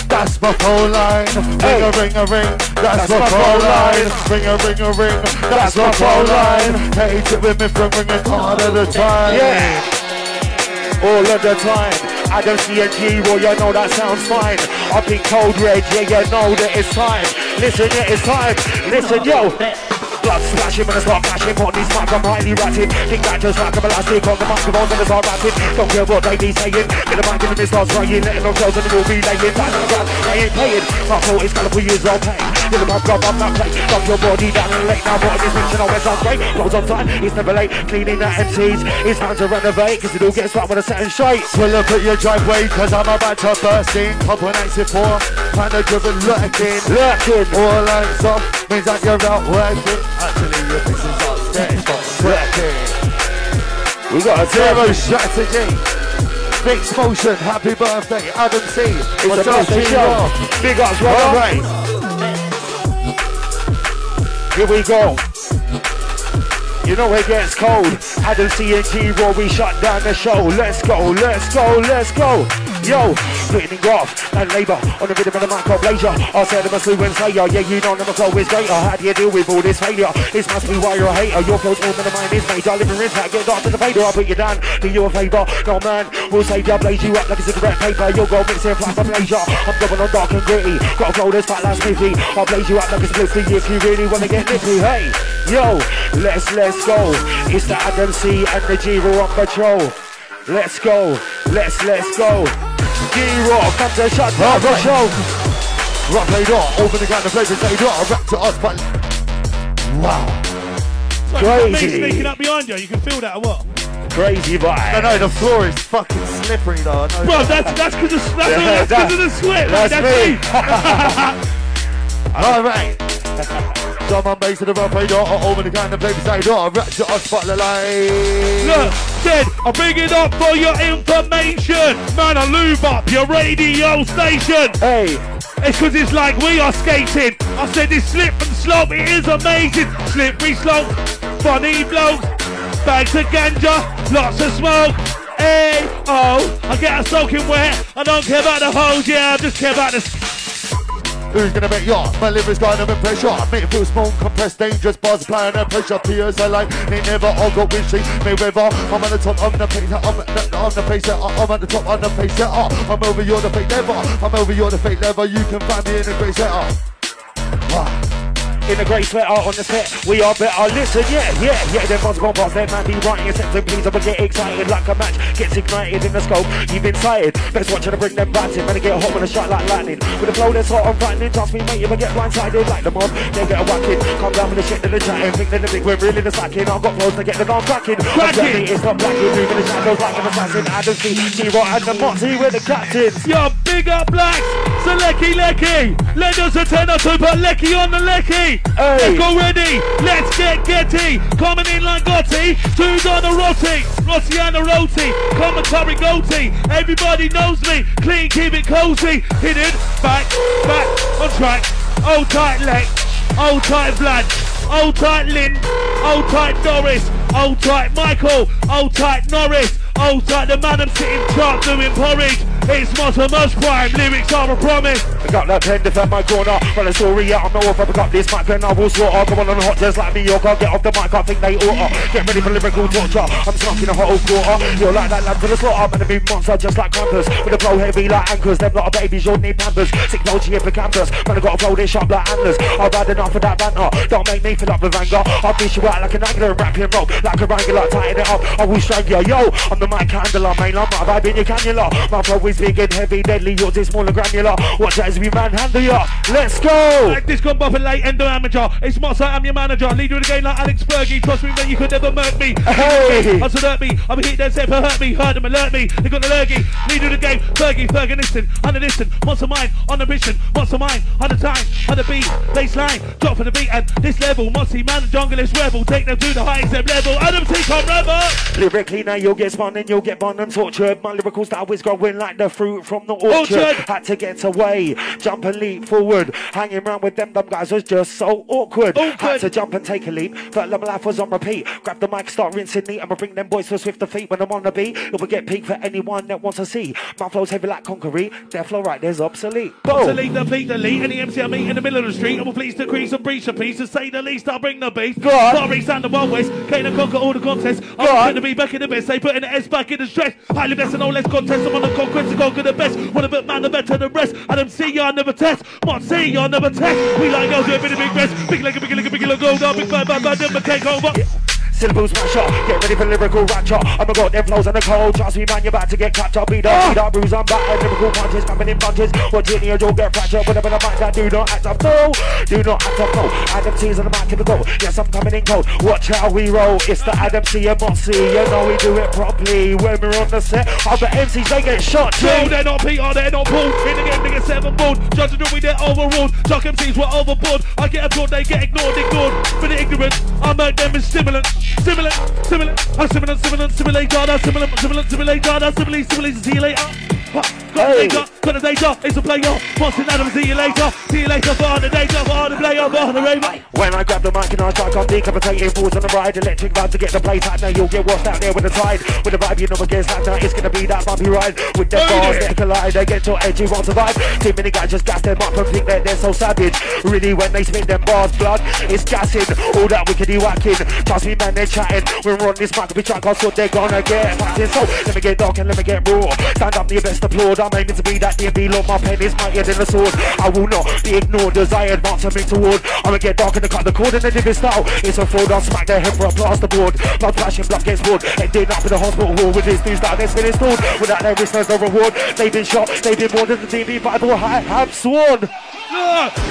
[SPEAKER 3] That's my phone line. Ring a ring a ring. That's, my phone line. Ring a ring a ring. That's my phone line. Hate it with me from ringing all of the time.
[SPEAKER 2] Yeah. All of the time. I don't see a G roll, you know that sounds fine. Up in cold red, yeah, you know that it's time. Listen, yeah, it's time. Listen, yo. Blood splashing when I start clashing on these mic, I'm highly ratted. Think that just like I'm elastic on the microphones and I start rapping. Don't care what they be saying. Get the mic in the mist, start spraying, letting them girls and it will be laying on the ground. They ain't playing. My fault is colourful years old pain. Get the mic up, I'm not playing. Dump your body down and late now. What is know it sounds great. Rolls on time, it's never late. Cleaning the MCs, it's time to renovate. Cause it all gets right when I set and straight.
[SPEAKER 3] Pull up at your driveway cause I'm about to burst in Couple nights before Kind of driven lurking
[SPEAKER 2] Lurking.
[SPEAKER 3] All lights off Means that you're out working Actually your business upstairs But working
[SPEAKER 2] We got a
[SPEAKER 3] Zero strategy Mixed motion Happy birthday Adam C
[SPEAKER 2] It's a birthday show. Big ups, brother.
[SPEAKER 3] Alright
[SPEAKER 2] Here we go. You know it gets cold. Adam C and G Raw, we shut down the show. Let's go, let's go, let's go. Yo, putting in graph and labour on the rhythm of the micro blazer. I said I'm a slew and slayer. Yeah, you know number flow is greater. How do you deal with all this failure? This must be why you're a hater. Your flow's more than the mine is major. Living in fact, get dark to the fader. I'll put you down, do you a favour. No man, we'll save you, blaze you up like a cigarette paper. You'll go mix it, flash my blazer. I'm going on dark and gritty. Got a flow that's fat like Smithy. I'll blaze you up like a spliffy if you really wanna get nitty. Hey, yo, let's let's go. It's the Adam C and the G Raw on patrol. Let's go, let's let's go. G Raw, come to shut down the
[SPEAKER 3] Alright.
[SPEAKER 2] show.
[SPEAKER 3] Rock played on Open the kind of flavors they do I rap to us but Wow
[SPEAKER 4] Like, me
[SPEAKER 2] Crazy.
[SPEAKER 4] sneaking up behind you, you can feel that or what?
[SPEAKER 2] Crazy
[SPEAKER 3] No,
[SPEAKER 2] vibe.
[SPEAKER 3] no, the floor is fucking slippery though. I know
[SPEAKER 4] Bro,
[SPEAKER 3] that.
[SPEAKER 4] that's that's because of, that's,
[SPEAKER 2] Yeah,
[SPEAKER 4] that's 'cause of the sweat.
[SPEAKER 2] that's
[SPEAKER 4] That's,
[SPEAKER 2] me.
[SPEAKER 4] me.
[SPEAKER 3] All right. Drum and bass to the rough play door. Uh, over the kind of flavors they door, uh, rap to us spotlight.
[SPEAKER 4] Look, said, I bring it up for your information. Man, I lube up your radio station.
[SPEAKER 2] Hey,
[SPEAKER 4] It's because it's like we are skating. I said this slip and slope, it is amazing. Slippery slope, funny blokes, bags of ganja, lots of smoke. Hey, oh, I get a soaking wet. I don't care about the hoes, yeah, I just care about the.
[SPEAKER 3] Who's gonna bet ya? My liver's got in pressure. Make it feel small, compressed, dangerous bars, applying the pressure. Peers alike, they never all got windshield. Mayweather, I'm on the top, I'm the pace, I'm the, I'm the pace, I'm at the top, I'm the pace, uh. I'm over, you're the fake lever. I'm over, you're the fake lever. You can find me in a great setup.
[SPEAKER 2] In the grey sweater on the set. We are better. Listen, yeah, yeah, yeah. Them ones gone past them, man. Be writing your sentence, please. I'ma get excited like a match. Gets ignited in the scope. You've been sighted. Best watching to bring them back in. Man, they get hot when a shot like lightning. With a flow that's hot and frightening. Trust me, mate, if I get blindsided like the mob, they get a whacking. Come down with the shit that they're chatting. Think they're the big, we're really the sacking. I've got flows to get the non cracking.
[SPEAKER 4] Cracking.
[SPEAKER 2] It's not blacking. Moving the shadows like an assassin. Adam C. G-Raw and the Moxie with the captains.
[SPEAKER 4] Yo, big up blacks. So Lecky Lecky. Let us a tenor to put Lecky on the Lecky.
[SPEAKER 2] Hey.
[SPEAKER 4] Let's go ready. Let's get Getty. Coming in like Gotti. Two's on the Rossi. Rossi and the Roti. Come and curry goatee. Everybody knows me. Clean, keep it cozy. Hit it. Back, back, on track. Old tight leg. Old tight Vlad. Old tight Lynn. Old tight Doris. Old tight Michael. Old tight Norris. Old tight the man I'm sitting chart doing porridge. It's Motta Most Prime. Lyrics are a promise.
[SPEAKER 2] I got that pen defend my corner. Run a story out, I know if I pick up this mic, then I will slaughter. Come on on hot just like me, you can't get off the mic, I think they oughta. Get ready for lyrical torture. I'm smoking a hot old quarter. You're like that lamb to the slaughter. I'm gonna monster just like Krampus. With a flow heavy like anchors. Them lot of babies, you'll need pampers. To hippocampus. Man, I got a flow this sharp like antlers. I've had enough of that banter. Don't make me fill up with anger. I'll dish you out like an angler and rap and rope. Like a wrangler, tighten it up. I will strangle. Yo, I'm the mic handler, main my vibe in your cannula. My flow is big and heavy, deadly. Yours is small and granular. Watch out as we manhandle ya. Let's go.
[SPEAKER 4] Like this gone buffing late, endo amateur. It's Mossa, I'm your manager. Leader of the game like Alex Fergie. Trust me, mate, you could never murk me.
[SPEAKER 2] Hey.
[SPEAKER 4] I hurt me. I'm a hit that for hurt me. Heard them, alert me. They got the lurgy. Leader of the game, Fergie, Ferguson. On the listen. The mind? On the mission. The mind? On the time. On the beat. Baseline. Drop for the beat. And this level. Mossy man, junglist rebel. Take them to the highest level. Adam C. Come rebel.
[SPEAKER 2] Lyrically now you'll get spun and you'll get bun and tortured. My lyrical style is growing like the fruit from the orchard.
[SPEAKER 4] Orchard.
[SPEAKER 2] Had to get away, jump and leap forward. Hanging around with them dumb guys was just so awkward.
[SPEAKER 4] Awkward.
[SPEAKER 2] Had to jump and take a leap, but my life was on repeat. Grab the mic, start rinsing neat. I'ma bring them boys to a swift defeat when I'm on the beat. It will get peak for anyone that wants to see. My flow's heavy like concrete. Their flow right there's obsolete. Boom.
[SPEAKER 4] lead the fleet, the lead, and the MC I meet in the middle of the street. I'm pleased to crease and breach a piece. To say the least, I'll bring the beast.
[SPEAKER 2] Go on.
[SPEAKER 4] Sorry, stand the one west. Can't conquer all the contests.
[SPEAKER 2] Go
[SPEAKER 4] I'm going to be back in the best. They put in the S back in the stress. Highly best and no less contest. I'm on the conquest to conquer the best. Wanna bet man the better the rest. I don't see y'all never test. What see y'all never test. We like a bit of big breast. Big a big a big like a gold. Big bad bad bad. Never take over.
[SPEAKER 2] Syllables mash up, get ready for lyrical rapture. Oh I'ma got them flows on the cold. Trust me, man, you're about to get up. Beat up, beat up, bruise, I'm back. Lyrical punches coming in bunches. Watch it, you'll get fractured. Whatever the mic that do not act up, no. Do not act up, no. Adam C's on the mic in go. Yes, I'm coming in cold. Watch how we roll. It's the Adam C and Mossy. You know we do it properly. When we're on the set, other MCs they get shot
[SPEAKER 4] No,
[SPEAKER 2] too.
[SPEAKER 4] they're not Peter, they're not Paul. In the game, they get seven board. Judging me, they're overruled. Chuck MCs were overboard. I get absorbed, they get ignored, ignored. For the ignorance, I make them as stimulant, stimulant, stimulant. I'm stimulant, stimulant, simulator. That's stimulant, stimulant, simulator. That's stimulant, stimulant, see you later. Got
[SPEAKER 2] Hey.
[SPEAKER 4] data, got the data, it's a player. Boston Adams, see you later. See you later for the data, for the player, for the raver.
[SPEAKER 2] When I grab the mic and I strike, I'm decapitating fools on the ride. Electric vibe to get the place out. Now you'll get washed out there with the tide. With the vibe, you know it gets out now. It's gonna be that bumpy ride. With the
[SPEAKER 4] Hey
[SPEAKER 2] bars, they collide. They get too edgy, won't survive. Too many guys just gas them up and think that they're so savage. Really, when they spit them bars, blood, it's gassing. All that wickedy whacking. Trust me, man, they're chatting. When we're on this mic, we try, cause what they're gonna get. So let me get dark and let me get raw. Stand up, your best applaud. I'm aiming to be that DNB Lord. My pen is mightier than a sword. I will not be ignored as I advance and move toward. I'ma get dark and cut the cord in a different style. It's a fraud, I'll smack their head for a plasterboard. Blood flashing, blood gets poured. Ending up in the hospital wall with this new style that's been installed. Without their risk, there's no reward. They've been shot, they've been more than the DNB Bible I have sworn.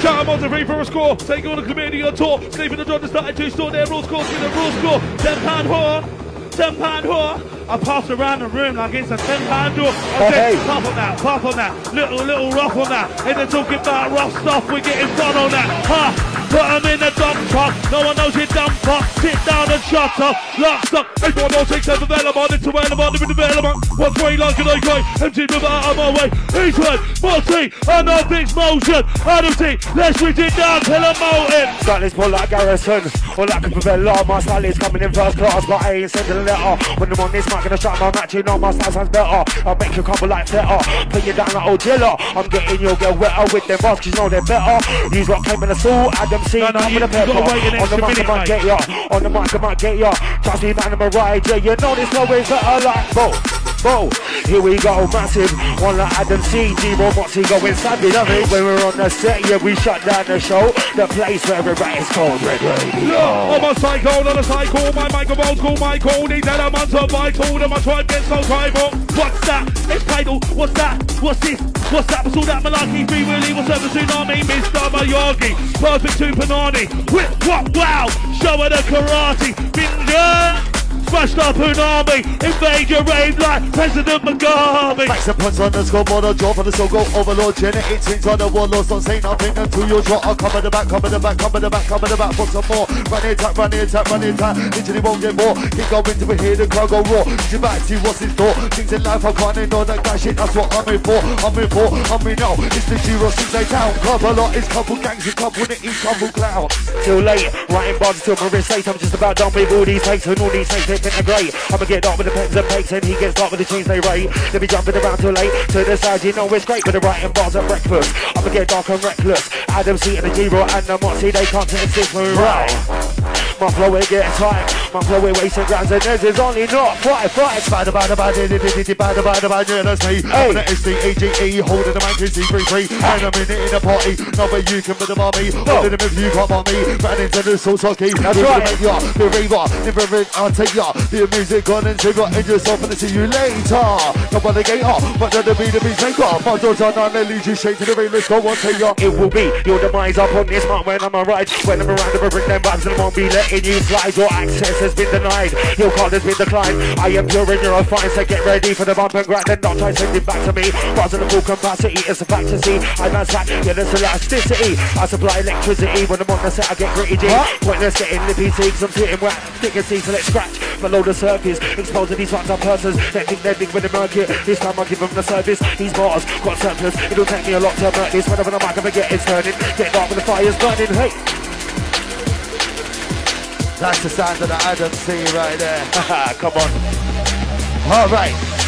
[SPEAKER 4] Shout out to free for a score. Take on a community on tour. Sleeping the John to start to store their rules score with a rule score. Ten pound whore. Ten pound whore. I pass around the room like it's a ten pound door. Okay, oh,
[SPEAKER 2] Hey.
[SPEAKER 4] pop on that, pop on that. Little, little rough on that. And they're talking about rough stuff, we're getting fun on that. Ha! Put 'em in the dump truck. No one knows your dump truck. Sit down and shut up. Lock, stock. Everyone knows takes over development. It's a development with development. What's way like an okay? Empty move out of my way. East word, Monty, and no fixed motion. Adam C, let's reach it down till I'm molten.
[SPEAKER 2] Stylist pull like Garrison, or like a Pavella. My style is coming in first class, but I ain't sending a letter. When I'm on this mic, gonna shut my match, you know my style sounds better. I'll make you crumble like feta. Put you down like Ojilla. I'm getting your girl wetter with them cause you know they're better. These lot came in the soul, Adam C,
[SPEAKER 4] No, no,
[SPEAKER 2] come
[SPEAKER 4] you-
[SPEAKER 2] with a
[SPEAKER 4] you
[SPEAKER 2] pepper.
[SPEAKER 4] gotta wait an
[SPEAKER 2] On the mic, I might get ya. On the mic, I might get ya. Trust me, man, I'm a ride, yeah. You know this is better like both. Bo, here we go, massive. One like Adam C, G-Raw Moxie going savage. When we're on the set, yeah, we shut down the show. The place where everybody's called Red Radio.
[SPEAKER 4] I'm a psycho, not a psycho. My microphone's called Michael. These elements are vital. And my tribe gets so tribal. What's that? It's title. What's that? What's this? What's that? What's all that malarkey? Free Willy. What's up, the tsunami? Mr. Miyagi. Perfect to Panani. Whip, what, wow. Show her the karate. Bingo. Smashed up an army, invade your rave like President Mugabe.
[SPEAKER 3] Max and points on the scoreboard, a draw for the so-go overlord. Genetics things on the warlords, don't say nothing until you draw. I'll cover the back, cover the back, cover the back, cover the back for some more. Run the attack, run the attack, run the attack. Literally won't get more. Keep going till we hear the crowd go raw. You back, see what's in store. Things in life I can't ignore that guy shit. That's what I'm in for. I'm in for. I'm in now. It's the zero since they town. Couple lot, it's couple gangs, it's couple nitties, couple clowns.
[SPEAKER 2] Too late, writing bars till my wrist late. I'm just about done with all these takes and all these takes. I'ma get dark with the pens and fakes and he gets dark with the chains they rate. They be jumping around too late to the side. You know it's great with the writing bars at breakfast. I'ma get dark and reckless. Adam C and the G-Raw and the Moxie, they can't take this move right. My flow it gets high, my flow it wasting grams and this is only not five, five.
[SPEAKER 3] Bada bada bada di di di di bada bada bada yeah that's me.
[SPEAKER 2] Hey.
[SPEAKER 3] I'm the S-D-A-G-E holding the mic C three three and I'm in it in a party. No but you can put them on me. Holding them if you can't on me. Ran into the soul socky.
[SPEAKER 2] That's
[SPEAKER 3] We're
[SPEAKER 2] right.
[SPEAKER 3] gonna make ya the raver. Never ring I'll take ya. The music on and take ya and yourself and see you later. Come on the gate up, but then the beat the beats make up. My doors are none, they lead you straight to the rain. Let's go on take ya.
[SPEAKER 2] It will be your demise up on this mark when I'm alright. When I'm around, I bring them vibes and I won't be letting you slide. Your access has been denied, your card has been declined. I am pure and you're fine, so get ready for the bump and grind and not try sending back to me. Bars in the full capacity, it's a fact to see. I'm as fact, yeah, there's elasticity. I supply electricity when I'm on the set, I get gritty G. Pointless getting lippy teaks, I'm sitting wet, sticking seats, so let's scratch below the surface. Exposing these fucked up persons, they think they're big with the market. This time I give them the service. These bars got surplus, it'll take me a lot to murk this. Whenever the mic, I forget it's turning. Get dark when the fire's burning, hey.
[SPEAKER 3] That's the sound of the Adam C right there.
[SPEAKER 2] Come on.
[SPEAKER 3] All right.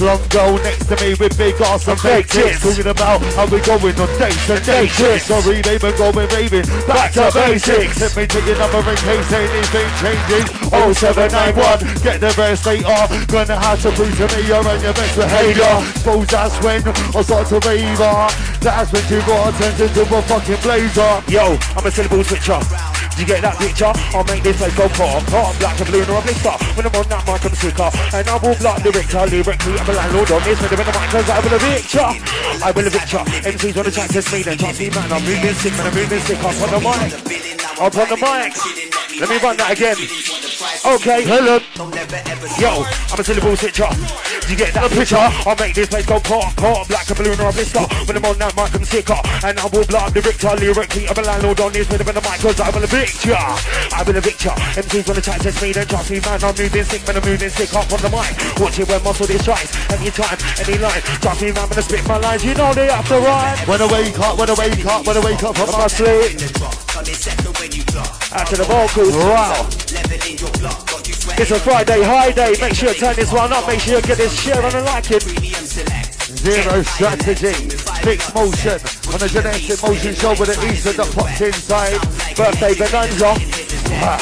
[SPEAKER 3] Longo next to me with big ass and
[SPEAKER 2] Big
[SPEAKER 3] big tits. Talking about how we going on dates and day trips. Sorry, they've been going raving. Back to basics. Let me take your number in case anything changes. 0791. Get the they are. Gonna have to prove to me you're on your best behavior. Suppose that's when I start to waver. That's when you got turned into a fucking blazer.
[SPEAKER 2] Yo, I'm a syllable switcher. You get that picture? I'll make this place go pop. Pop, black, a balloon, or a blister. When I'm on that mic, I'm sicker. And I will block lyrics, I lyrically, I'm a landlord on this. When I'm the mic, cause I will a picture. I will a picture. MCs wanna chat to me, then trust me, man. I'm moving sick, man. I'm moving sick. Up on the mic. Up on the mic. Let me run that again. Okay. Hello. Yo, I'm a syllable switcher. Did you get that picture? I'll make this place go pop, pop, like a balloon or a blister. When I'm on that mic, I'm sicker. And I will block the Victor lyrically. I'm a landlord on this rhythm in the mic, cause I will a picture. I will a picture. MCs wanna chat test me, then trust me, man. I'm moving sick, man. I'm moving sick up on the mic. Watch it when muscle this strikes. Anytime, any line. Trust me, man. I'm gonna spit my lines. You know they have to rhyme.
[SPEAKER 3] When I wake up, when I wake up, when I wake up from
[SPEAKER 2] From my sleep. After the vocals.
[SPEAKER 3] Wow.
[SPEAKER 2] It's a Friday high day. Make sure you turn this one up. Make sure you get this share and like it.
[SPEAKER 3] Zero strategy, fixed motion on the genetic motion show with the Easter that pops inside.
[SPEAKER 2] Birthday bonanza.
[SPEAKER 3] Wow.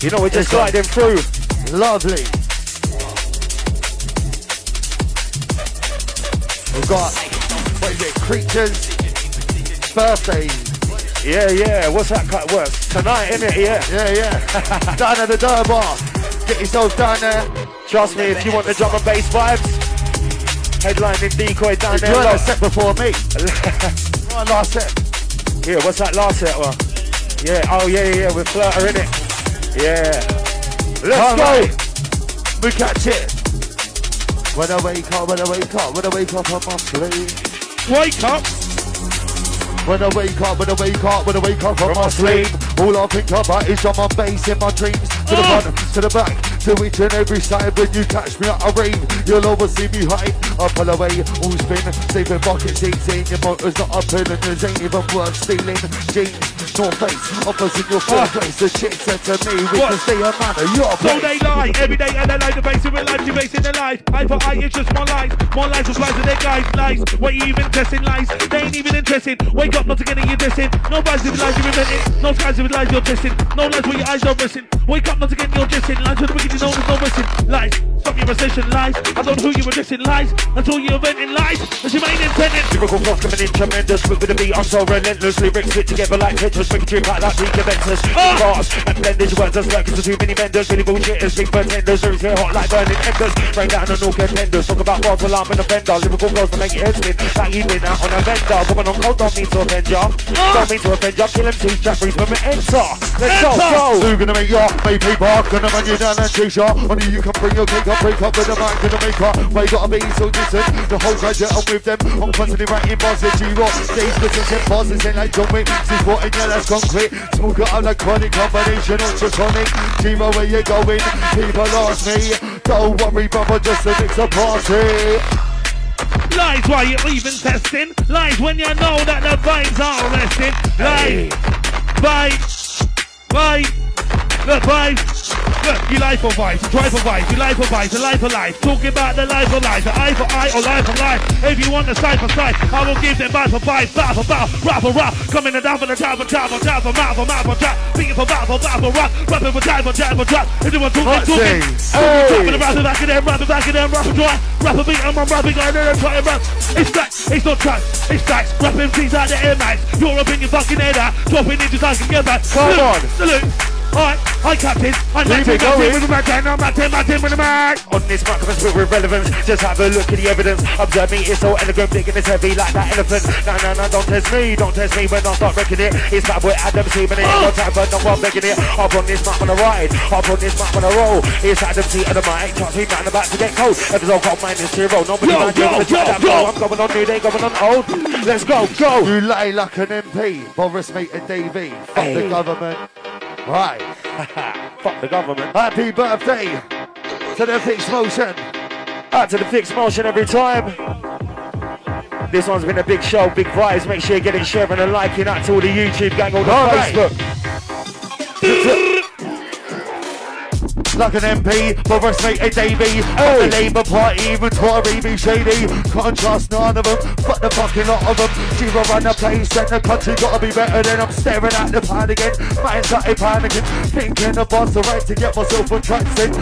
[SPEAKER 2] You know we're just gliding through.
[SPEAKER 3] Lovely. We've got, what is it, creatures, birthdays.
[SPEAKER 2] Yeah, yeah. What's that cut worse? Tonight, innit? Yeah.
[SPEAKER 3] Yeah, yeah. down at the dirt bar. Get yourself down there.
[SPEAKER 2] Trust me, if you want the drum and bass vibes, headlining decoy down there.
[SPEAKER 3] You had set before me. One oh, last set.
[SPEAKER 2] yeah, what's that last set one? Yeah, oh yeah, yeah, yeah, with Flirter in it. Yeah. Let's
[SPEAKER 3] All
[SPEAKER 2] go.
[SPEAKER 3] right. We catch it. When I wake up, when I wake up, when I wake up, I'm on sleep.
[SPEAKER 4] Wake up.
[SPEAKER 3] When I wake up, when I wake up, when I wake up from my sleep, all I think about is drum and bass in my dreams. To the
[SPEAKER 4] Ah.
[SPEAKER 3] front, to the back, So each and every side when you catch me out of rave, you'll always see me hide up and away. All spin, saving bucket seats in your motor's not up and there's ain't even worth stealing. Jeans, North Face, offers in your first place. The chick said to me, we
[SPEAKER 4] What?
[SPEAKER 3] can stay a man of your
[SPEAKER 4] So they lie every day and they lie the base in real life, you basing their life. Eye for eye, it's just more lies. More lies with lies of their guys, lies. What you even testing lies? They ain't even interested. Wake up, not to again, you're dissing. No lies with lies, you're inventing. No skies with lies, you're testing. No lies where your eyes are missing. Wake up, not again, you're dissing. Lies with the wicked, you know there's no Stop your recession, lies. I don't know who you're dissing, lies. Until you're inventing lies. That's your main intent.
[SPEAKER 2] Lyrical flows coming in tremendous. With the beat I'm so relentless Lyrics fit together like Tetris oh! Make a drip like peak Juventus Bars and blenders Words just like it's too many vendors. Really bullshitters Big pretenders. Lyrics get hot like burning embers? Rain down on all contenders Talk about bars alarm and offender. Lyrical flows to make your head spin Like you've been out on a vendor. Coming on cold don't mean to offend ya. Oh! Don't mean to offend ya. Kill MC Jack Reese when we enter. Let's go go.
[SPEAKER 3] Who gonna make your make paper? Gonna run you down and chase ya. Only you can bring your cake up, break up with the man, gonna make her. Why you gotta be so distant? The whole graduate, I'm with them. I'm constantly writing bars with G-Rock. Days splitting shit bars, it's ain't like John Wick. She's what in yeah, that's concrete. Smoke it out like chronic combination, ultrasonic. G-Rock, where you going? People ask me. Don't worry, brother, just a mix of party.
[SPEAKER 4] Lies while you're even testing. Lies when you know that the vibes are resting. Lies. Vibes. Vibes. Look, vibes. Look, you lie for vibes, you try for vibes, you lie for vibes, you lie for life. Talking about the life of life, the eye for eye or life for life. If you want the side for side, I will give them bite for bite, battle for battle, rap for rap. Coming and down for the time for time for time for mouth for mouth for trap. Beating for battle for battle for rap, rapping for time for time for trap. If you want talking,
[SPEAKER 3] Hot
[SPEAKER 4] talking.
[SPEAKER 3] things.
[SPEAKER 4] Rapping the back of them, rapping back of them, rapping dry. Rapper beat, I'm on rapping, I know them trying rap. It's facts, it's not tracks, it's facts. Rapping things out the air max. Your opinion fucking head out. Dropping ninjas I can get back.
[SPEAKER 3] Come on.
[SPEAKER 4] Salute. Alright, hi captain. I'm
[SPEAKER 3] Keep
[SPEAKER 4] Martin,
[SPEAKER 3] it
[SPEAKER 4] Martin
[SPEAKER 3] going.
[SPEAKER 4] with the Martin, I'm Martin, Martin with the Mac.
[SPEAKER 2] On this microphone spit with relevance Just have a look at the evidence Observe me, it's so elegant Big and it's heavy like that elephant No, no, no, don't test me Don't test me when I start wrecking it It's that boy Adam C But it ain't got time for no one begging it Up on this mic when I ride Up on this mic when I roll It's Adam C and the mic Can't see nothing about to get cold Episode got minus zero Nobody
[SPEAKER 4] Yo,
[SPEAKER 2] man, you're
[SPEAKER 4] yo, yo,
[SPEAKER 2] that
[SPEAKER 4] yo.
[SPEAKER 2] I'm going on new, they going on old Let's go, go
[SPEAKER 3] You lay like an MP, Boris mate and Davey. Fuck the government. Right.
[SPEAKER 2] Fuck the government
[SPEAKER 3] Happy birthday to the Fixed Motion.
[SPEAKER 2] Out to the fixed motion every time. This one's been a big show, big vibes. Make sure you're getting sharing and liking out to all the YouTube gang, all the
[SPEAKER 3] All right. Like an MP, Boris mate and Davey. Fuck the Labour Party, even Tory be shady. Can't trust none of them. Fuck the fucking lot of them. Zero run the place and the country gotta be better than I'm staring at the pan again. Mind started panicking, thinking the boss the right to get myself on track. Then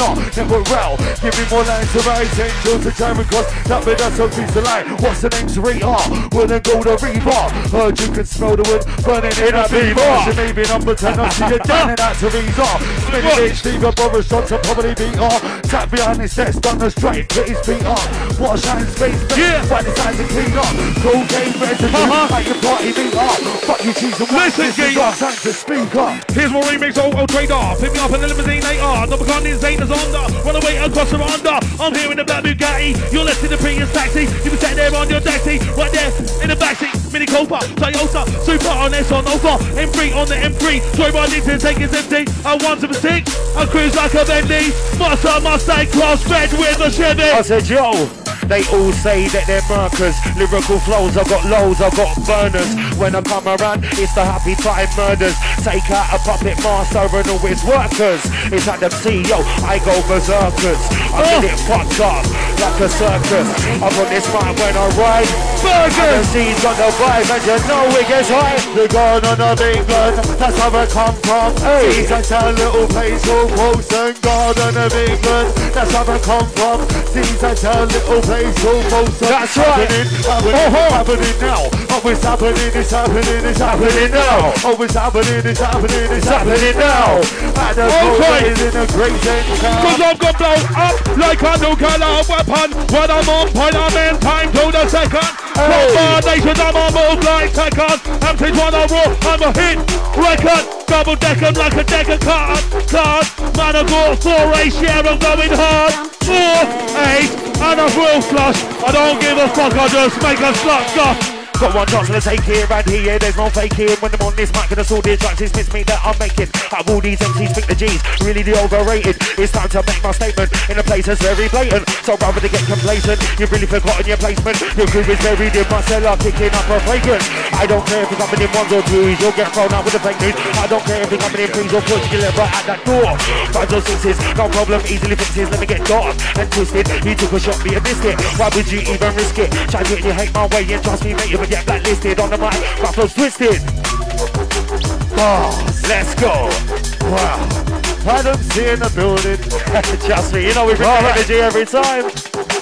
[SPEAKER 3] on, never well. Give me more lines to rise, angel to Charing Cross. That bit that's so piece of light. What's the name's Rita. Wouldn't go to Reba. Heard you can smell the wood burning in a beaver. She may be number 10, I see you down in that Teresa. Spinning bitch, Steve Johnson probably beat uh, off. Sat behind his desk, done the straight, put his feet up. What a shine space,
[SPEAKER 4] Yeah.
[SPEAKER 3] Why the signs are clean uh. up? Cocaine residue,
[SPEAKER 4] Uh-huh.
[SPEAKER 3] make your party beat up. Fuck your cheese and wax, this is our time to speak up.
[SPEAKER 4] Here's my remix, oh, oh, trade off. Pick me up in the limousine later. Number con is Zane is on the run away across the Honda. I'm here in the black Bugatti. You're left in the Prius taxi. You can sat there on your taxi, right there in the backseat. Mini Cooper, Toyota, Super on S on Nova, M3 on the M3. Joy by to take his empty. I want to six. I cruise like a Bentley. Mustang, Mustang, cross red with a Chevy.
[SPEAKER 2] I said, yo, they all say that they're murkers. Lyrical flows, I've got loads, I've got burners. When I come around, it's the happy time murders. Take out a puppet master and all his workers. It's like the CEO, I go berserkers. I get it fucked up like a circus. I'm on this mic when I ride. Burgers! C's got the vibe and you know it gets high.
[SPEAKER 3] The a big gun, that's where I come from.
[SPEAKER 2] Hey.
[SPEAKER 3] Sees I tell little place called Wilson, a big gun, that's where I come from. Sees I tell little place called Wilson.
[SPEAKER 2] That's right.
[SPEAKER 3] Happening, happening,
[SPEAKER 2] Uh-huh.
[SPEAKER 3] happening now. Oh, it's happening, it's happening, it's happening now. Oh, it's happening, it's happening, it's happening now. And the
[SPEAKER 4] Okay.
[SPEAKER 3] in a great.
[SPEAKER 4] Cause I'm gonna blow up like a nuclear weapon. When I'm on point, I'm in time to the second. Hey. Nation, I'm on move like second. MC one on roll, I'm a hit record. Double deck 'em like a deck of card. Card, man, I got four A share, I'm going hard. Four, eight, and a real flush. I don't give a fuck, I just make a slut stuff.
[SPEAKER 2] Got one chance to take it right here, there's no faking. When I'm on this mic, gonna sort the tracks, it's miss me that I'm making. Out of all these MCs, pick the G's, really the overrated. It's time to make my statement in a place that's very blatant. So rather than get complacent, you've really forgotten your placement. Your crew is buried in my cellar, kicking up a fragrance. I don't care if coming in ones or twos, you'll get thrown out with the fake news. I don't care if coming in threes or push your lever at that door. Fives or sixes, no problem, easily fixes. Let me get dark and twisted. You took a shot, be a biscuit. Why would you even risk it? Try to get you hate my way and trust me, mate, will get blacklisted on the mic. My flow's twisted.
[SPEAKER 3] Boss.
[SPEAKER 2] Let's go.
[SPEAKER 3] Wow. Adam's in the building.
[SPEAKER 2] Trust me, you know we bring the energy every time.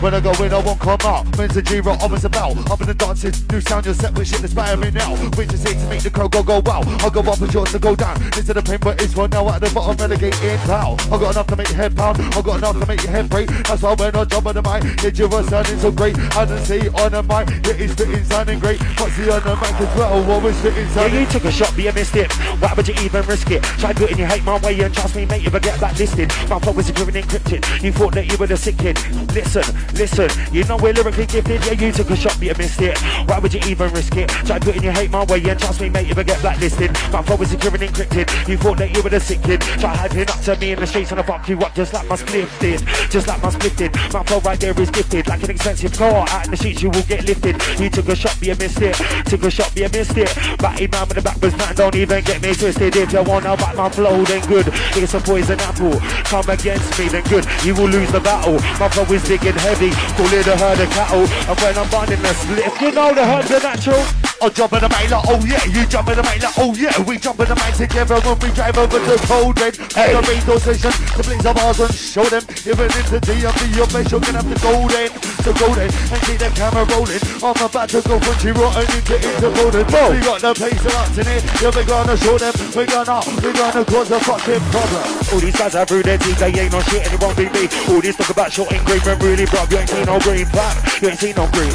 [SPEAKER 3] When I go in, I won't come out. Men's a G-Raw, always about. Up in the dances, new sound, your set with shit inspire me now. We just need to make the crowd go, go, wow. I go up and yours to go down. Listen to the pain, but it's one now at the bottom, relegate in pow. I got enough to make your head pound. I got enough to make your head break. That's why when I jump on the mic, it you were sounding so great. I didn't see on the mic, it is fitting sounding great. But see on the mic as well, what was fitting
[SPEAKER 2] Yeah,
[SPEAKER 3] sounding
[SPEAKER 2] you took a shot, but you missed it. Why would you even risk it? Try putting your hate my way and trust me, mate, you will get blacklisted. My phone was secure and encrypted. You thought that you were the sick kid. Listen, listen, you know we're lyrically gifted. Yeah, you took a shot, but you missed it. Why would you even risk it? Try putting your hate my way and trust me, mate, you will get blacklisted. Was secure and encrypted. You thought that you were the sick kid. Try hyping up to me in the streets and I fuck you up just like my spliff did. Just like my spliff did. My flow right there is gifted. Like an expensive car. Out in the streets, you will get lifted. You took a shot, but you missed it. Took a shot, but you missed it. Batty man with the backwards man, don't even get me twisted. If you wanna back my flow, then good. It's a poison apple. Come against me, then good. You will lose the battle. My flow is big and heavy. It a herd of cattle. And when I'm running the split, you know the herd's are natural.
[SPEAKER 3] I jump in the main like, oh yeah, you jump in the main like, oh yeah, we jump in the main together when we drive over to Cold Red. Hey. the radio station, the blaze of ours and show them. Even into DMV, your face, you're gonna have to go then. So go then and keep the camera rolling. I'm about to go zero and into golden. We got the place us in it, yeah, we're gonna show them. We're gonna, we're gonna cause a fucking problem.
[SPEAKER 2] All these guys are through their teeth, they ain't no shit and it won't be me. All this talk about short and green, but really, bro, you ain't seen no green, pap. You ain't seen no green.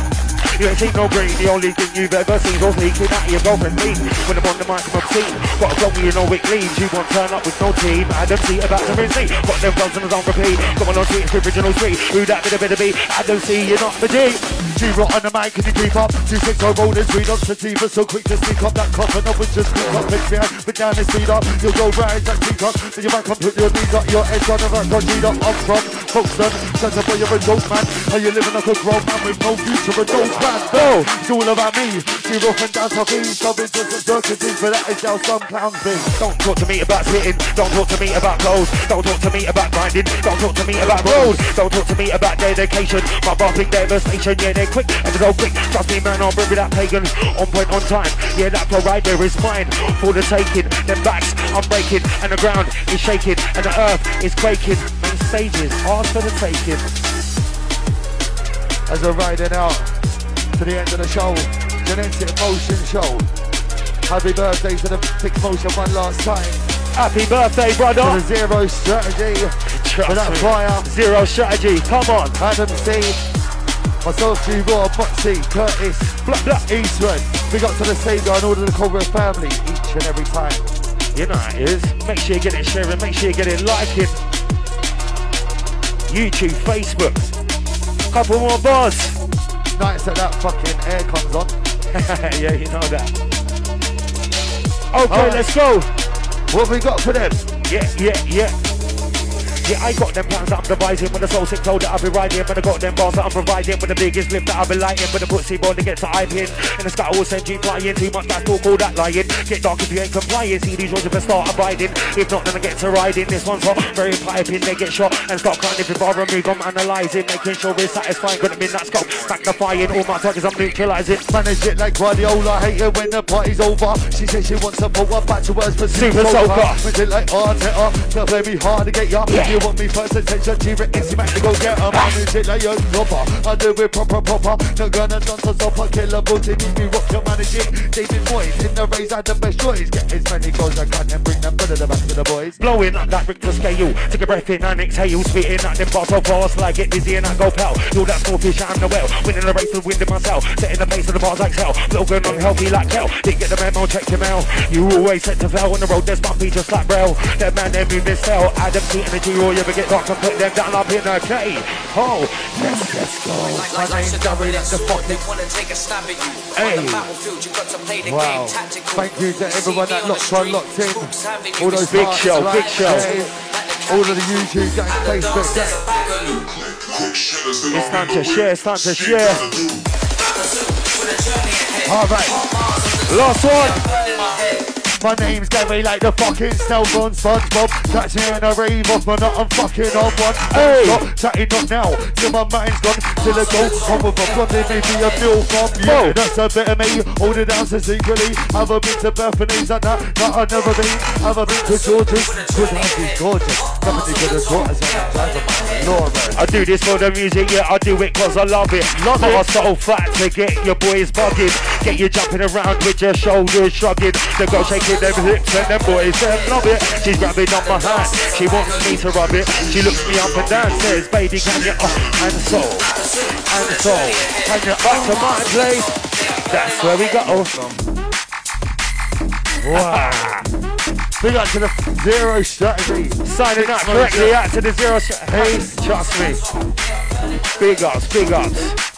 [SPEAKER 2] You ain't seen no green, the only thing you've ever seen was leaking out of your girlfriend me. When I'm on the mic, I'm obscene. Got a song you know it clean. She won't turn up with no team. Adam C about to receive. Got them guns on repeat. Come on, on street, it's original street. Who that bit a bit of me? Adam C, you're not the G.
[SPEAKER 3] G-Rock on the mic, can you keep up? Two six oh rollers, three dots sativa, so quick to sneak up that coffin up with just sneak up, pitch behind, but down and speed up. You'll go right, that sneak up, then you might come put your knees up, your head on the back, on G-Up, I'm from Folkestone, Santa boy, you're a dope man, are you living like a grown man with no future, a dope man? It's all about me, G-Rock and dance off me, something just a circus thing, but that is how some clowns be.
[SPEAKER 2] Don't talk to me about spitting. Don't talk to me about clothes. Don't talk to me about grinding. Don't talk to me about roads. Don't talk to me about dedication. My bar devastation. Yeah, they're quick and so quick. Trust me, man, I'll bring that pagan on point, on time. Yeah, that there is mine for the taking. Them backs I'm breaking and the ground is shaking and the earth is quaking. Main stages, ask for the taking.
[SPEAKER 3] As we're riding out to the end of the show, Genetic Motion Show. Happy birthday to the Fix Motion one last time.
[SPEAKER 2] Happy birthday,
[SPEAKER 3] To
[SPEAKER 2] brother.
[SPEAKER 3] the Zero Strategy, for that
[SPEAKER 2] me.
[SPEAKER 3] fire.
[SPEAKER 2] Zero strategy. Come on.
[SPEAKER 3] Adam C, myself, G Raw, Moxie, Curtis,
[SPEAKER 2] Blah, blah.
[SPEAKER 3] Eastwood. We got to the Sega and all of the Cobra family each and every time.
[SPEAKER 2] You know how it is. Make sure you get it sharing, make sure you get it liking. YouTube, Facebook. Couple more bars.
[SPEAKER 3] Nice that that fucking air comes on.
[SPEAKER 2] yeah, you know that. Okay,
[SPEAKER 3] Alright.
[SPEAKER 2] let's go.
[SPEAKER 3] What have we got for them?
[SPEAKER 2] Yeah, yeah, yeah. Yeah, I got them plans that I'm devising with the soul sick flow that I've been riding. But I got them bars that I'm providing with the biggest lift that I've been lighting. With the pussy born to get to hype in. In the sky, all send G flying. Too much that's all that lying. Get dark if you ain't complying. See these roads if I start abiding. If not, then I get to riding. This one's hot, very piping. They get shot and start crying if I remove. I'm analysing, making sure it's satisfying. Them in that scope, magnifying all my targets. I'm neutralising.
[SPEAKER 3] Manage it like Guardiola, hate it when the party's over. She says she wants to pull her back to us for
[SPEAKER 2] Super soaker.
[SPEAKER 3] Manage it like Arteta, play me hard to get ya.
[SPEAKER 2] Yeah.
[SPEAKER 3] You want me first attention, she written, easy man to go get her. Manage it like a proper, I do it proper, proper. Not gonna dance us up, a killer booty, need me rock to manage it. David Moyes in the race, had the best choice. Get as many goals I can and bring them to the back to the boys.
[SPEAKER 2] Blowing up that Richter scale. Take a breath in and exhale. Spitting at them bars so fast. Like get dizzy and I go pal. You're that small fish, I'm the whale. Winning the race with wind in myself. Setting the pace of the bars like hell. Looking unhealthy like hell. Didn't get the memo, check your mail. You always set to fail on the road. There's bumpy just like rail. That man, they move this cell. Adam, T, energy, you ever get knocked and put them down up in a K. Oh,
[SPEAKER 3] Let's, let's go. My name's Gary, that's the fucking.
[SPEAKER 6] wanna take a stab at you.
[SPEAKER 3] Hey.
[SPEAKER 6] On the battlefield, you got to play the
[SPEAKER 3] Wow.
[SPEAKER 6] game tactical.
[SPEAKER 3] Thank you to everyone that locked on, locked in. All those
[SPEAKER 2] Big show, big show.
[SPEAKER 3] All of the YouTube gang, Facebook gang.
[SPEAKER 2] It's time to share, it's time to share.
[SPEAKER 3] All right.
[SPEAKER 2] Last one.
[SPEAKER 3] My name's Gary, like the fucking cell phone SpongeBob. Catch me in a rave off, but not I'm fucking on one.
[SPEAKER 2] Hey.
[SPEAKER 3] Chatting not now, till my mind's gone. Till it go, come with a blondie, maybe a bill from you. That's a bit of me, hold it down so secretly. Have I been to Bethany's and that? That I've never been. Have I been to George's? Good gorgeous. Nothing good as daughters on the drive of my Lord.
[SPEAKER 2] I do this for the music, yeah, I do it cause I love it. Love it. I so fat to get your boys bugging. Get you jumping around with your shoulders shrugging. The girl shaking them hips and them boys, them love it. She's grabbing on my hand, she wants me to rub it. She looks me up and down, says, baby, can you up? And so, and so, can you up to my place? That's where we go.
[SPEAKER 3] Wow. Big up to the zero strategy.
[SPEAKER 2] Signing up correctly out to the zero. Hey, trust me. Big ups, big ups.